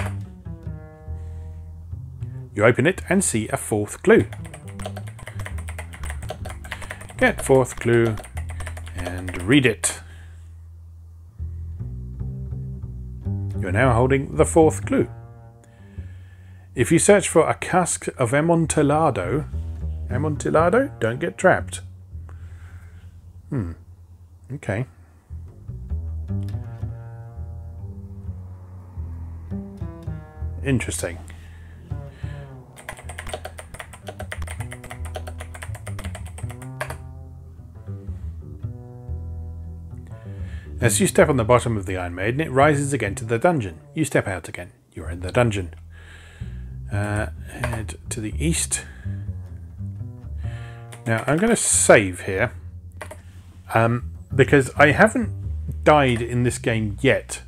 You open it and see a fourth clue. Get fourth clue and read it. You are now holding the fourth clue. If you search for a cask of Amontillado, Amontillado, don't get trapped. Hmm. Okay. Interesting. As you step on the bottom of the Iron Maiden, it rises again to the dungeon. You step out again. You're in the dungeon. Uh, head to the east. Now, I'm going to save here. Um, because I haven't died in this game yet.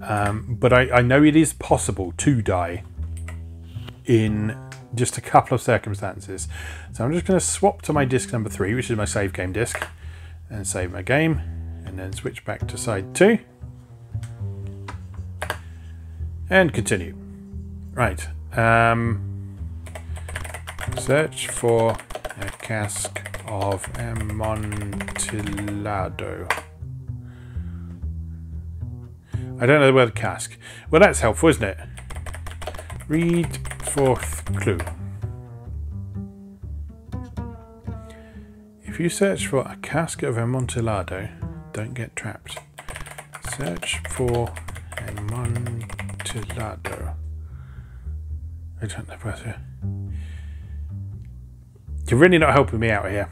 Um, but I, I know it is possible to die in just a couple of circumstances. So I'm just going to swap to my disc number three, which is my save game disc, and save my game and then switch back to side 2 and continue. Right, um, search for a cask of Amontillado. I don't know the word cask. Well, that's helpful, isn't it? Read fourth clue. If you search for a cask of Amontillado, don't get trapped. Search for Amontillado. I don't know whether... You're really not helping me out here.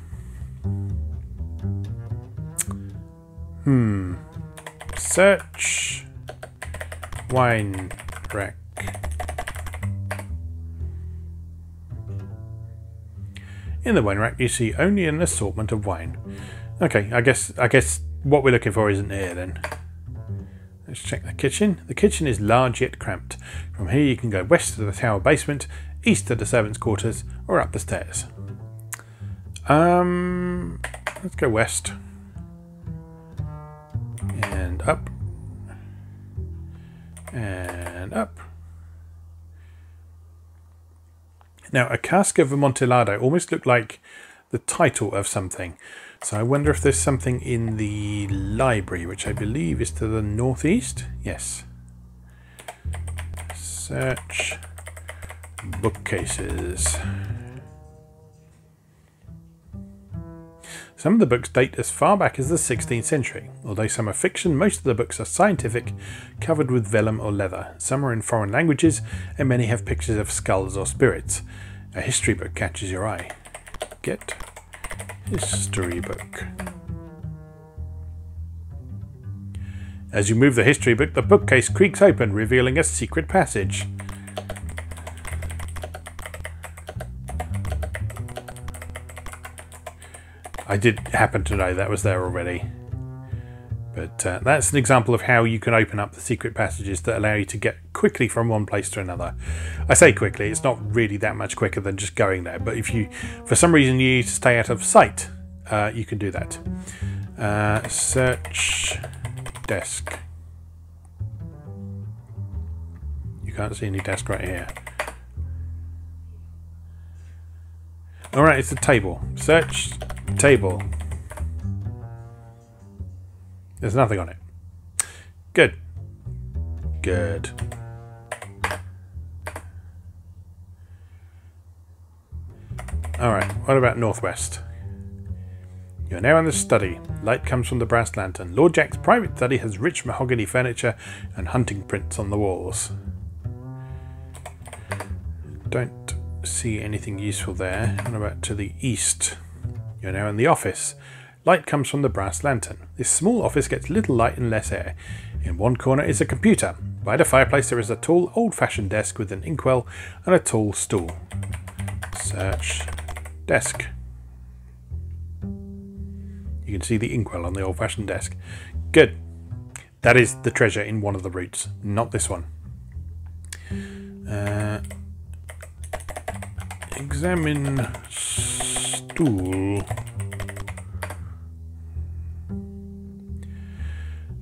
Hmm. Search wine rack. In the wine rack you see only an assortment of wine. Okay, I guess I guess what we're looking for isn't here then. Let's check the kitchen. The kitchen is large yet cramped. From here you can go west to the tower basement, east to the servants' quarters, or up the stairs. Um, let's go west. And up. And up. Now, a cask of Amontillado almost looked like the title of something. So I wonder if there's something in the library, which I believe is to the northeast. Yes. Search bookcases. Some of the books date as far back as the 16th century. Although some are fiction, most of the books are scientific, covered with vellum or leather. Some are in foreign languages, and many have pictures of skulls or spirits. A history book catches your eye. Get history book. As you move the history book, the bookcase creaks open, revealing a secret passage. I did happen to know that was there already. But uh, that's an example of how you can open up the secret passages that allow you to get quickly from one place to another. I say quickly, it's not really that much quicker than just going there, but if you, for some reason, you need to stay out of sight, uh, you can do that. Uh, search desk. You can't see any desk right here. Alright, it's a table. Search table. There's nothing on it. Good. Good. Alright, what about Northwest? You're now in the study. Light comes from the brass lantern. Lord Jack's private study has rich mahogany furniture and hunting prints on the walls. Don't see anything useful there. What about to the east? You're now in the office. Light comes from the brass lantern. This small office gets little light and less air. In one corner is a computer. By the fireplace there is a tall, old-fashioned desk with an inkwell and a tall stool. Search desk. You can see the inkwell on the old-fashioned desk. Good. That is the treasure in one of the routes, not this one. Uh, examine stool.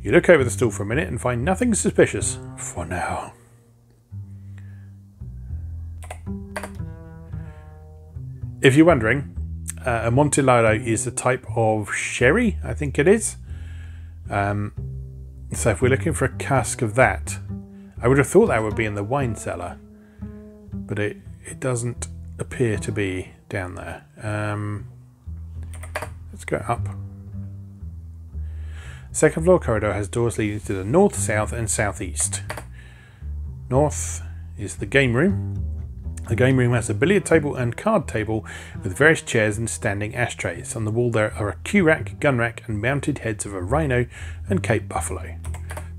You look over the stool for a minute and find nothing suspicious for now. If you're wondering, uh, Amontillado is a type of sherry, I think it is. Um, so if we're looking for a cask of that, I would have thought that would be in the wine cellar, but it, it doesn't appear to be down there. Um, let's go up. Second floor corridor has doors leading to the north, south and southeast. North is the game room. The game room has a billiard table and card table with various chairs and standing ashtrays. On the wall there are a cue rack, gun rack and mounted heads of a rhino and Cape buffalo.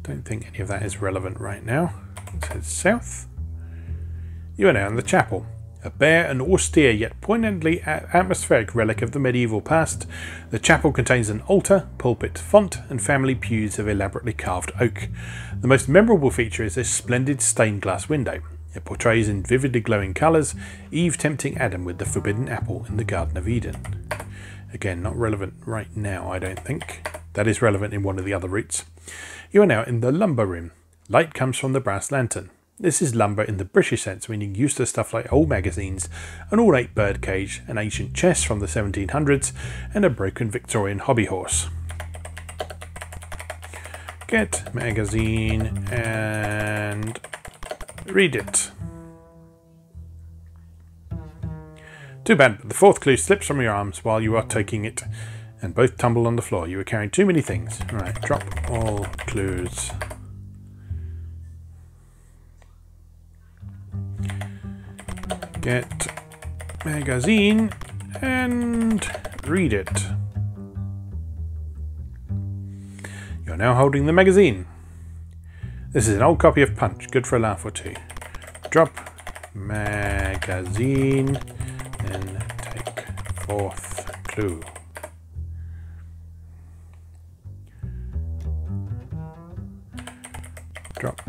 Don't think any of that is relevant right now. Let's head south. You are now in the chapel a bare and austere yet poignantly atmospheric relic of the medieval past, the chapel contains an altar, pulpit, font, and family pews of elaborately carved oak. The most memorable feature is this splendid stained glass window. It portrays in vividly glowing colours Eve tempting Adam with the forbidden apple in the Garden of Eden. Again, not relevant right now, I don't think. That is relevant in one of the other routes. You are now in the lumber room. Light comes from the brass lantern. This is lumber in the British sense, meaning used to stuff like old magazines, an ornate birdcage, an ancient chest from the 1700s, and a broken Victorian hobby horse. Get magazine and read it. Too bad, but the fourth clue slips from your arms while you are taking it, and both tumble on the floor. You were carrying too many things. Alright, drop all clues. get magazine and read it. You're now holding the magazine. This is an old copy of Punch, good for a laugh or two. Drop magazine and take fourth clue. Drop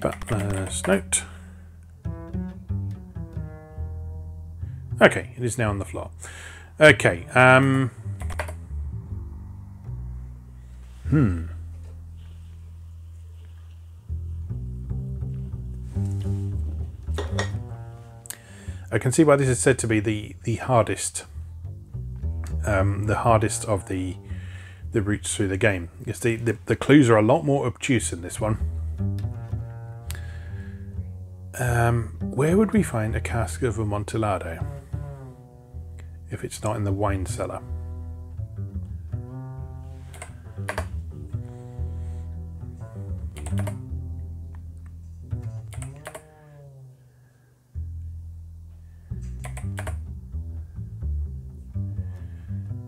butler's note. Okay, it is now on the floor. Okay, um... Hmm. I can see why this is said to be the the hardest, um, the hardest of the the routes through the game. Because the, the the clues are a lot more obtuse in this one. Um, where would we find a cask of Amontillado if it's not in the wine cellar?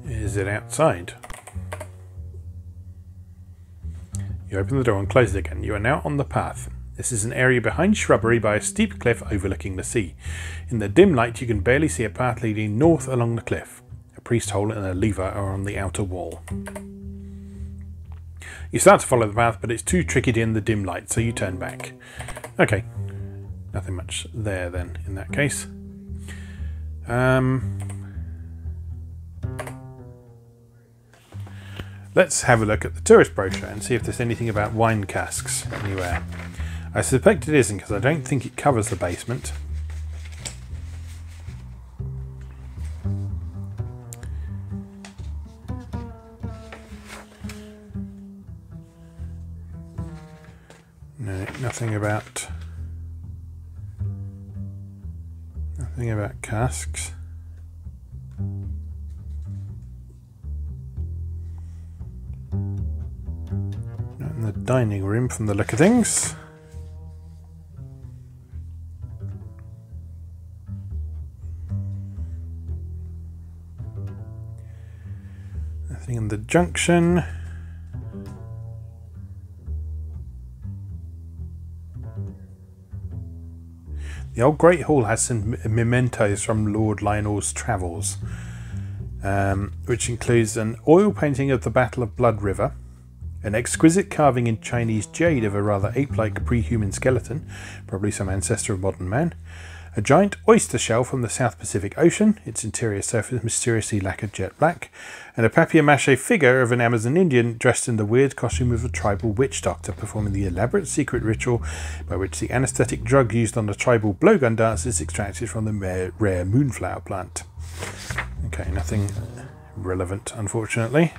Is it outside? You open the door and close it again. You are now on the path. This is an area behind shrubbery by a steep cliff overlooking the sea. In the dim light, you can barely see a path leading north along the cliff. A priest hole and a lever are on the outer wall. You start to follow the path, but it's too tricky in the dim light, so you turn back. Okay, nothing much there then in that case. Um, Let's have a look at the tourist brochure and see if there's anything about wine casks anywhere. I suspect it isn't because I don't think it covers the basement. No, nothing about nothing about casks. In the dining room from the look of things. Junction. The old Great Hall has some mementos from Lord Lionel's travels, um, which includes an oil painting of the Battle of Blood River, an exquisite carving in Chinese jade of a rather ape-like pre-human skeleton, probably some ancestor of modern man, a giant oyster shell from the South Pacific Ocean, its interior surface mysteriously lacquered jet black, and a papier-mâché figure of an Amazon Indian dressed in the weird costume of a tribal witch doctor performing the elaborate secret ritual by which the anesthetic drug used on the tribal blowgun dance is extracted from the rare, rare moonflower plant. Okay, nothing relevant, unfortunately.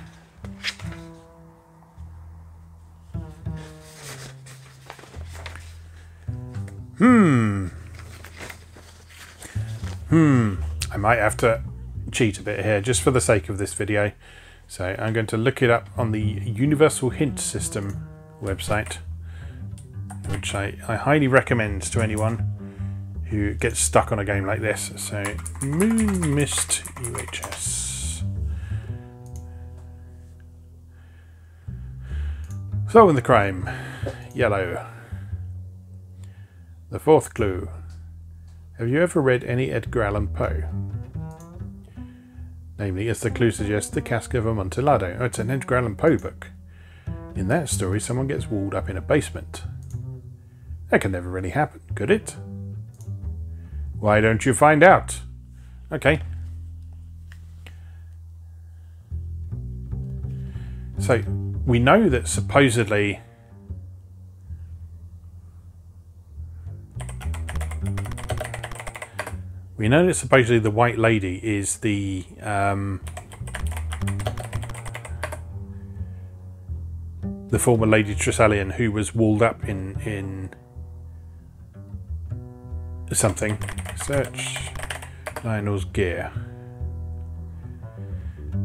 Hmm. Hmm. I might have to cheat a bit here just for the sake of this video. So I'm going to look it up on the Universal Hint System website, which I, I highly recommend to anyone who gets stuck on a game like this. So Moonmist UHS. Solving the crime. Yellow. The fourth clue. Have you ever read any Edgar Allan Poe? Namely, as the clue suggests, The Cask of Amontillado. Oh, it's an Edgar Allan Poe book. In that story, someone gets walled up in a basement. That can never really happen, could it? Why don't you find out? Okay. So, we know that supposedly We know that supposedly the White Lady is the um, the former Lady Tresyllian who was walled up in in something. Search Lionel's gear.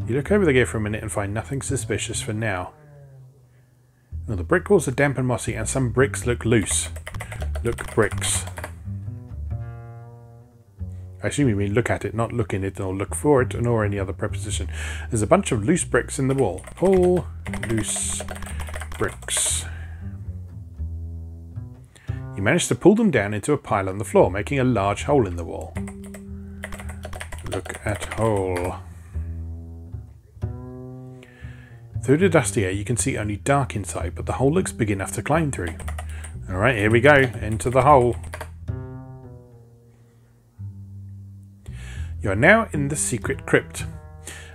You look over the gear for a minute and find nothing suspicious for now. Well, the brick walls are damp and mossy, and some bricks look loose. Look bricks. I assume you mean look at it, not look in it or look for it, nor any other preposition. There's a bunch of loose bricks in the wall. Pull loose bricks. You manage to pull them down into a pile on the floor, making a large hole in the wall. Look at hole. Through the dusty air, you can see only dark inside, but the hole looks big enough to climb through. Alright, here we go. Into the hole. You are now in the secret crypt.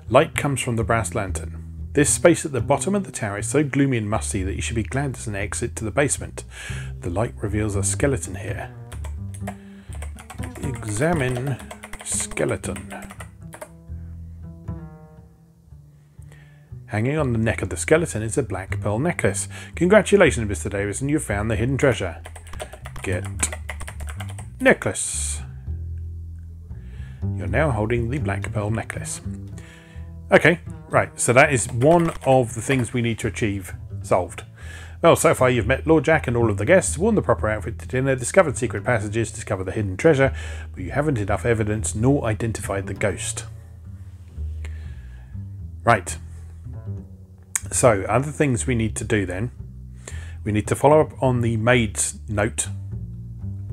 Light comes from the brass lantern. This space at the bottom of the tower is so gloomy and musty that you should be glad there's an exit to the basement. The light reveals a skeleton here. Examine skeleton. Hanging on the neck of the skeleton is a black pearl necklace. Congratulations, Mr. Davison, you've found the hidden treasure. Get necklace. You're now holding the black pearl necklace. Okay, right, so that is one of the things we need to achieve solved. Well, so far you've met Lord Jack and all of the guests, worn the proper outfit to dinner, discovered secret passages, discovered the hidden treasure, but you haven't enough evidence nor identified the ghost. Right. So, other things we need to do then. We need to follow up on the maid's note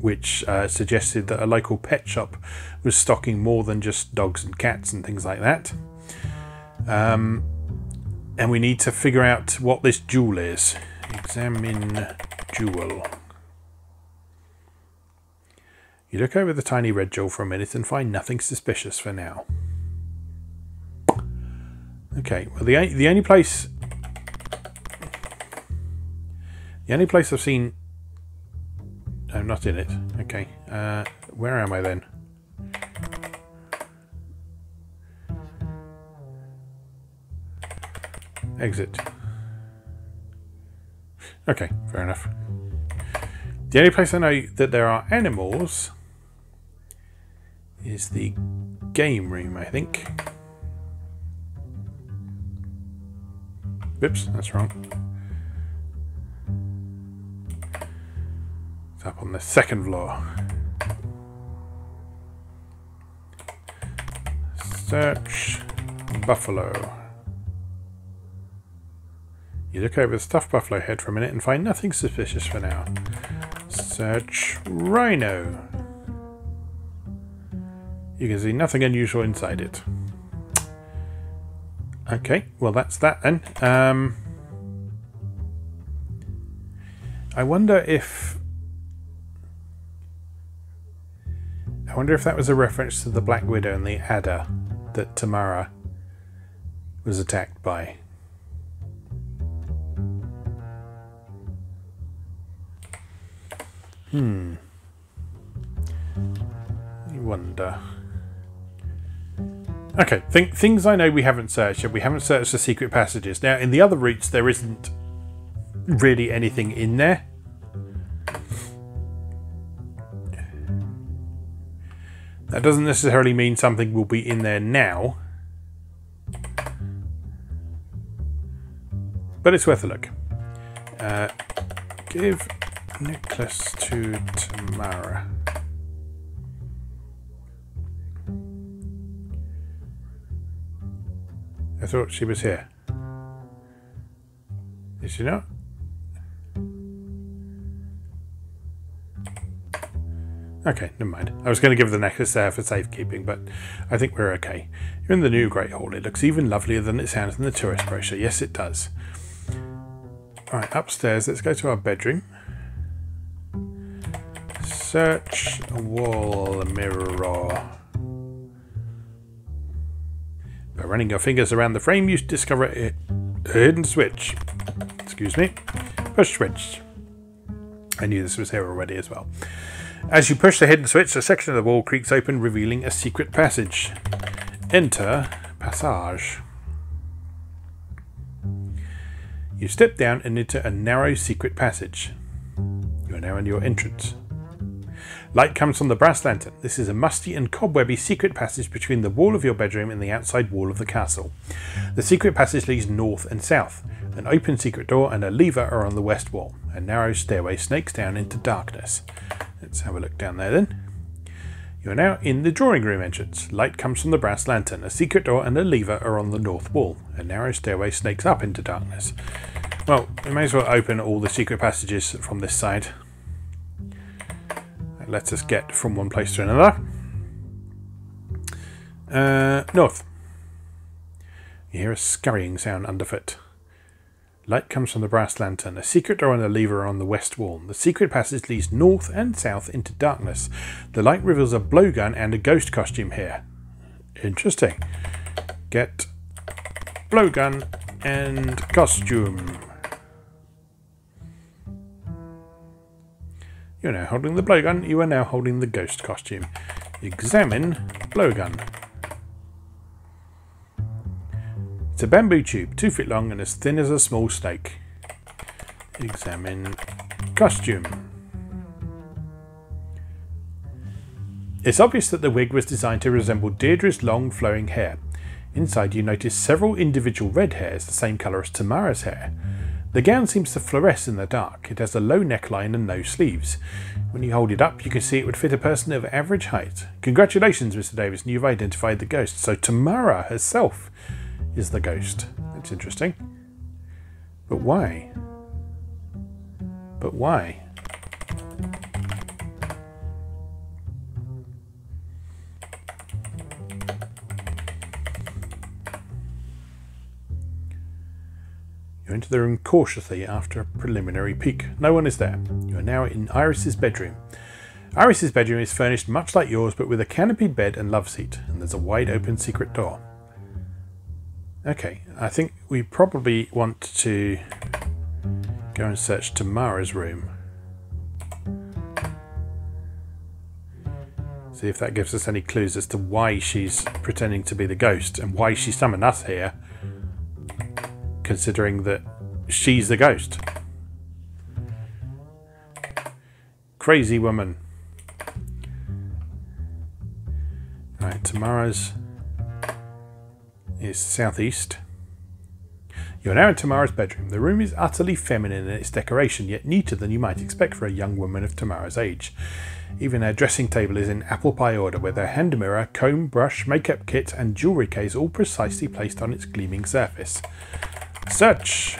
which uh, suggested that a local pet shop was stocking more than just dogs and cats and things like that. Um, and we need to figure out what this jewel is. Examine jewel. You look over the tiny red jewel for a minute and find nothing suspicious for now. Okay, well the the only place the only place I've seen I'm not in it. Okay. Uh, where am I then? Exit. Okay, fair enough. The only place I know that there are animals is the game room, I think. Oops, that's wrong. Up on the second floor. Search buffalo. You look over the stuffed buffalo head for a minute and find nothing suspicious for now. Search rhino. You can see nothing unusual inside it. Okay, well that's that then. Um, I wonder if wonder if that was a reference to the Black Widow and the adder that Tamara was attacked by. Hmm. I wonder. Okay, th things I know we haven't searched yet. We haven't searched the secret passages. Now, in the other routes, there isn't really anything in there. That doesn't necessarily mean something will be in there now. But it's worth a look. Uh, give necklace to Tamara. I thought she was here. Is she not? Okay, never mind. I was going to give the necklace there for safekeeping, but I think we're okay. You're in the new Great Hall. It looks even lovelier than it sounds in the tourist brochure. Yes, it does. Alright, upstairs. Let's go to our bedroom. Search wall mirror. By running your fingers around the frame, you discover a hidden switch. Excuse me. Push switch. I knew this was here already as well. As you push the hidden switch, a section of the wall creaks open, revealing a secret passage. Enter passage. You step down and enter a narrow secret passage. You are now in your entrance. Light comes from the brass lantern. This is a musty and cobwebby secret passage between the wall of your bedroom and the outside wall of the castle. The secret passage leads north and south. An open secret door and a lever are on the west wall. A narrow stairway snakes down into darkness. Let's have a look down there then. You are now in the drawing room entrance. Light comes from the brass lantern. A secret door and a lever are on the north wall. A narrow stairway snakes up into darkness. Well, we may as well open all the secret passages from this side. That lets us get from one place to another. Uh, north. You hear a scurrying sound underfoot. Light comes from the brass lantern. A secret door and a lever on the west wall. The secret passage leads north and south into darkness. The light reveals a blowgun and a ghost costume here. Interesting. Get blowgun and costume. You're now holding the blowgun. You are now holding the ghost costume. Examine blowgun. It's a bamboo tube, two feet long and as thin as a small snake. Examine costume. It's obvious that the wig was designed to resemble Deirdre's long flowing hair. Inside you notice several individual red hairs, the same colour as Tamara's hair. The gown seems to fluoresce in the dark. It has a low neckline and no sleeves. When you hold it up, you can see it would fit a person of average height. Congratulations, Mr. Davis, you've identified the ghost. So Tamara herself is the ghost. That's interesting. But why? But why? You enter the room cautiously after a preliminary peek. No one is there. You are now in Iris's bedroom. Iris's bedroom is furnished much like yours, but with a canopied bed and love seat, and there's a wide open secret door. Okay, I think we probably want to go and search Tamara's room. See if that gives us any clues as to why she's pretending to be the ghost and why she summoned us here, considering that she's the ghost. Crazy woman. Right, Tamara's is southeast. You are now in Tamara's bedroom. The room is utterly feminine in its decoration, yet neater than you might expect for a young woman of Tamara's age. Even her dressing table is in apple pie order, with her hand mirror, comb, brush, makeup kit, and jewellery case all precisely placed on its gleaming surface. Search!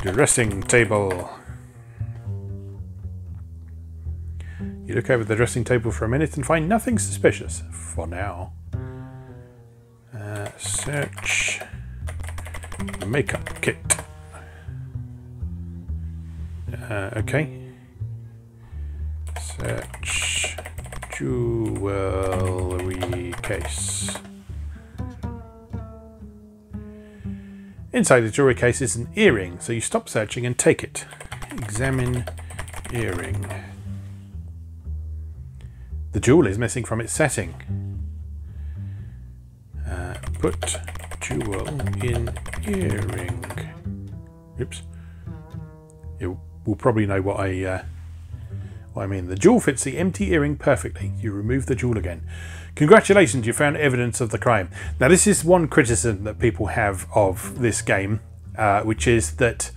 Dressing table. You look over the dressing table for a minute and find nothing suspicious, for now search makeup kit. Uh, okay. Search jewelry case. Inside the jewelry case is an earring, so you stop searching and take it. Examine earring. The jewel is missing from its setting. Put jewel in earring. Oops. You will probably know what I uh, what I mean. The jewel fits the empty earring perfectly. You remove the jewel again. Congratulations, you found evidence of the crime. Now, this is one criticism that people have of this game, uh, which is that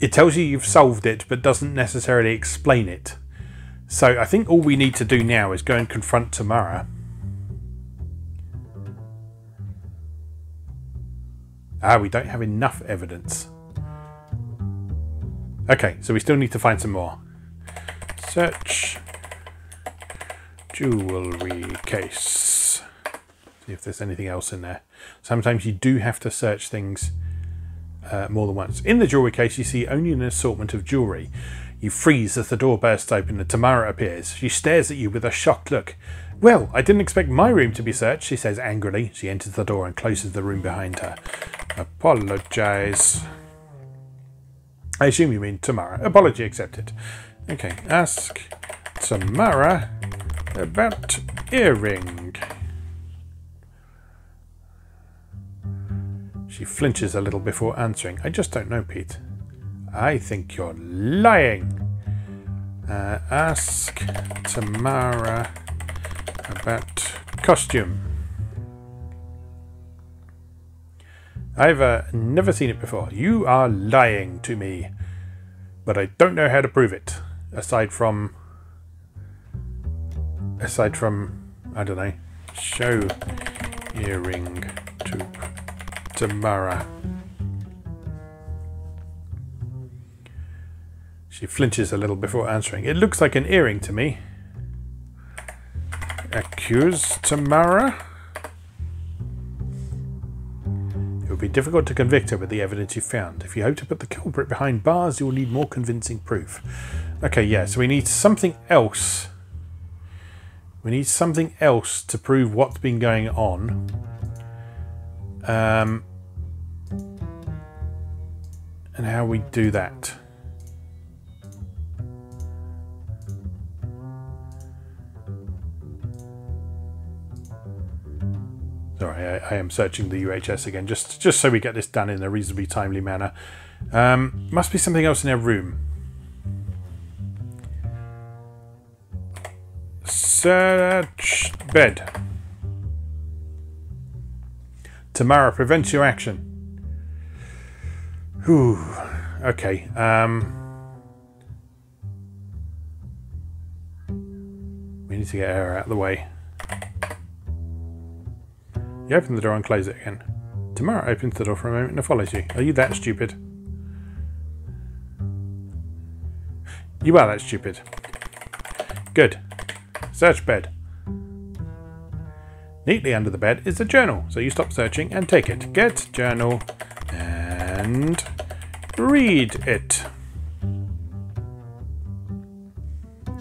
it tells you you've solved it, but doesn't necessarily explain it. So I think all we need to do now is go and confront Tamara Ah, we don't have enough evidence. Okay, so we still need to find some more. Search jewelry case. See if there's anything else in there. Sometimes you do have to search things uh, more than once. In the jewelry case, you see only an assortment of jewelry. You freeze as the door bursts open and Tamara appears. She stares at you with a shocked look. Well, I didn't expect my room to be searched, she says angrily. She enters the door and closes the room behind her. Apologize. I assume you mean Tamara. Apology accepted. Okay, ask Tamara about earring. She flinches a little before answering. I just don't know, Pete. I think you're lying. Uh, ask Tamara about costume. I've uh, never seen it before. You are lying to me. But I don't know how to prove it. Aside from... Aside from... I don't know. Show earring to Tamara. She flinches a little before answering. It looks like an earring to me. Accuse Tamara? It would be difficult to convict her with the evidence you found. If you hope to put the culprit behind bars, you will need more convincing proof. Okay, yeah, so we need something else. We need something else to prove what's been going on. Um, and how we do that. I, I, am searching the UHS again, just just so we get this done in a reasonably timely manner. Um, must be something else in our room. Search bed. Tamara prevents your action. Whew. Okay. Um, we need to get her out of the way. You open the door and close it again. Tamara opens the door for a moment and follows you. Are you that stupid? You are that stupid. Good. Search bed. Neatly under the bed is the journal, so you stop searching and take it. Get journal and read it.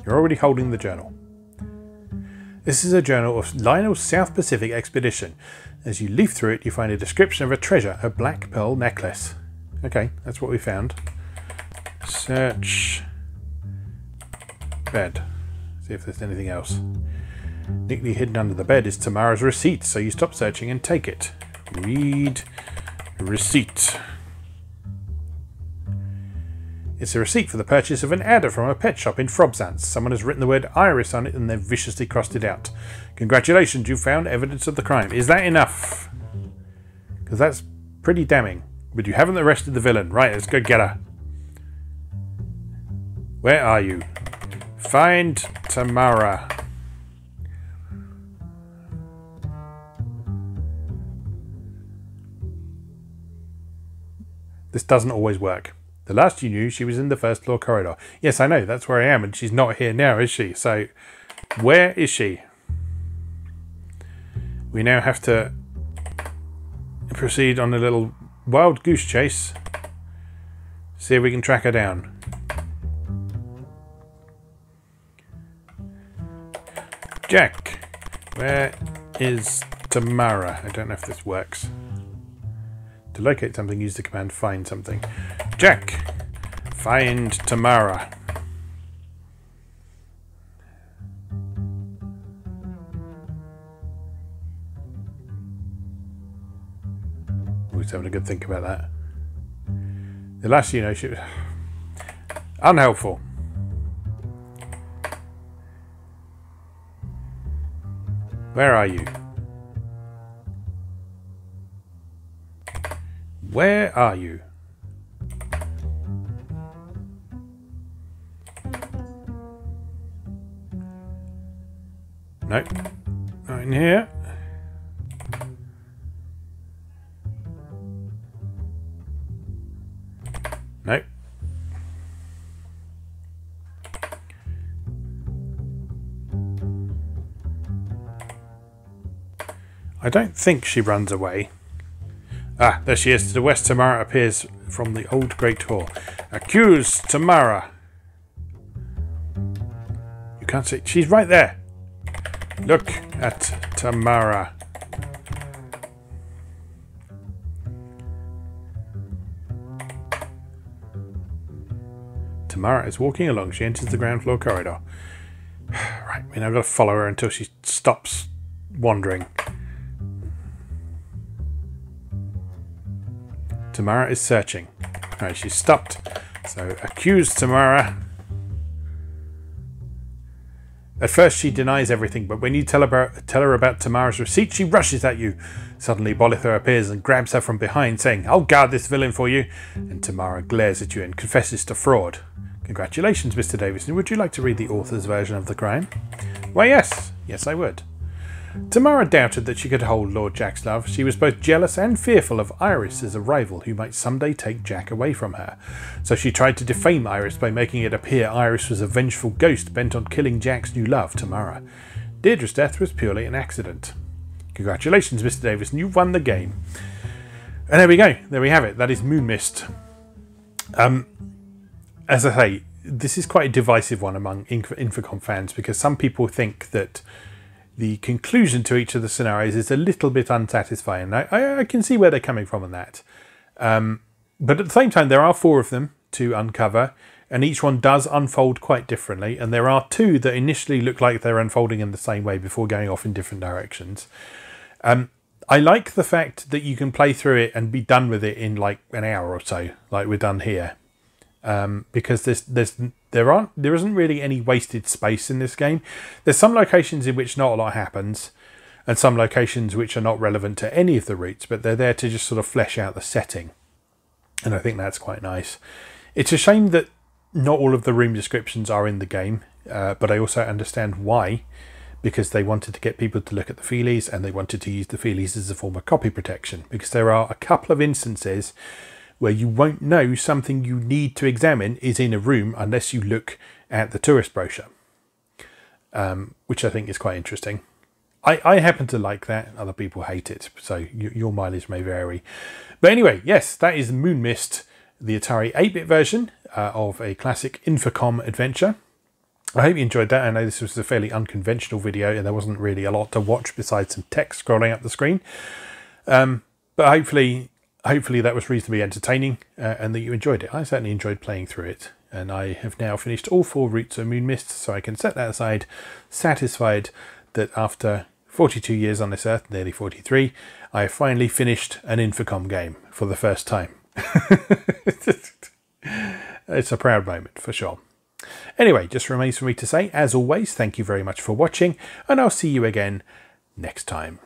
You're already holding the journal. This is a journal of Lionel's South Pacific expedition. As you leaf through it, you find a description of a treasure, a black pearl necklace. Okay, that's what we found. Search bed. See if there's anything else. Neatly hidden under the bed is Tamara's receipt, so you stop searching and take it. Read receipt. It's a receipt for the purchase of an adder from a pet shop in Frobzance. Someone has written the word iris on it and they've viciously crossed it out. Congratulations, you found evidence of the crime. Is that enough? Because that's pretty damning. But you haven't arrested the villain. Right, let's go get her. Where are you? Find Tamara. This doesn't always work. The last you knew, she was in the first floor corridor. Yes, I know, that's where I am, and she's not here now, is she? So, where is she? We now have to proceed on a little wild goose chase. See if we can track her down. Jack, where is Tamara? I don't know if this works. To locate something, use the command find something. Jack, find Tamara. Always having a good think about that. The last you know, she was unhelpful. Where are you? Where are you? Nope. Not in here. Nope. I don't think she runs away. Ah, there she is. To the west, Tamara appears from the old Great Hall. Accuse Tamara. You can't see. She's right there. Look at Tamara. Tamara is walking along. She enters the ground floor corridor. right, mean, I've got to follow her until she stops wandering. Tamara is searching. Alright, she's stopped. So accuse Tamara. At first she denies everything, but when you tell about, tell her about Tamara's receipt, she rushes at you. Suddenly Bolitho appears and grabs her from behind, saying, I'll guard this villain for you. And Tamara glares at you and confesses to fraud. Congratulations, Mr. Davison. Would you like to read the author's version of the crime? Why, yes. Yes, I would. Tamara doubted that she could hold Lord Jack's love. She was both jealous and fearful of Iris as a rival who might someday take Jack away from her. So she tried to defame Iris by making it appear Iris was a vengeful ghost bent on killing Jack's new love, Tamara. Deirdre's death was purely an accident. Congratulations, Mr. Davison, you've won the game. And there we go. There we have it. That is Moonmist. Um, as I say, this is quite a divisive one among Inf- Infocom fans because some people think that the conclusion to each of the scenarios is a little bit unsatisfying. I, I, I can see where they're coming from on that. Um, but at the same time, there are four of them to uncover, and each one does unfold quite differently. And there are two that initially look like they're unfolding in the same way before going off in different directions. Um, I like the fact that you can play through it and be done with it in like an hour or so, like we're done here um, because there's there's there aren't there isn't really any wasted space in this game. There's some locations in which not a lot happens, and some locations which are not relevant to any of the routes, but they're there to just sort of flesh out the setting, and I think that's quite nice. It's a shame that not all of the room descriptions are in the game, uh, but I also understand why. Because they wanted to get people to look at the feelies and they wanted to use the feelies as a form of copy protection. Because there are a couple of instances where you won't know something you need to examine is in a room unless you look at the tourist brochure, um, which I think is quite interesting. I, I happen to like that. Other people hate it, so your mileage may vary. But anyway, yes, that is Moonmist, the Atari 8-bit version uh, of a classic Infocom adventure. I hope you enjoyed that. I know this was a fairly unconventional video and there wasn't really a lot to watch besides some text scrolling up the screen. Um, but hopefully hopefully that was reasonably entertaining uh, and that you enjoyed it. I certainly enjoyed playing through it, and I have now finished all four routes of Moonmist, so I can set that aside, satisfied that after 42 years on this earth, nearly 43, I have finally finished an Infocom game for the first time. it's a proud moment for sure. Anyway, just remains for me to say, as always, thank you very much for watching, and I'll see you again next time.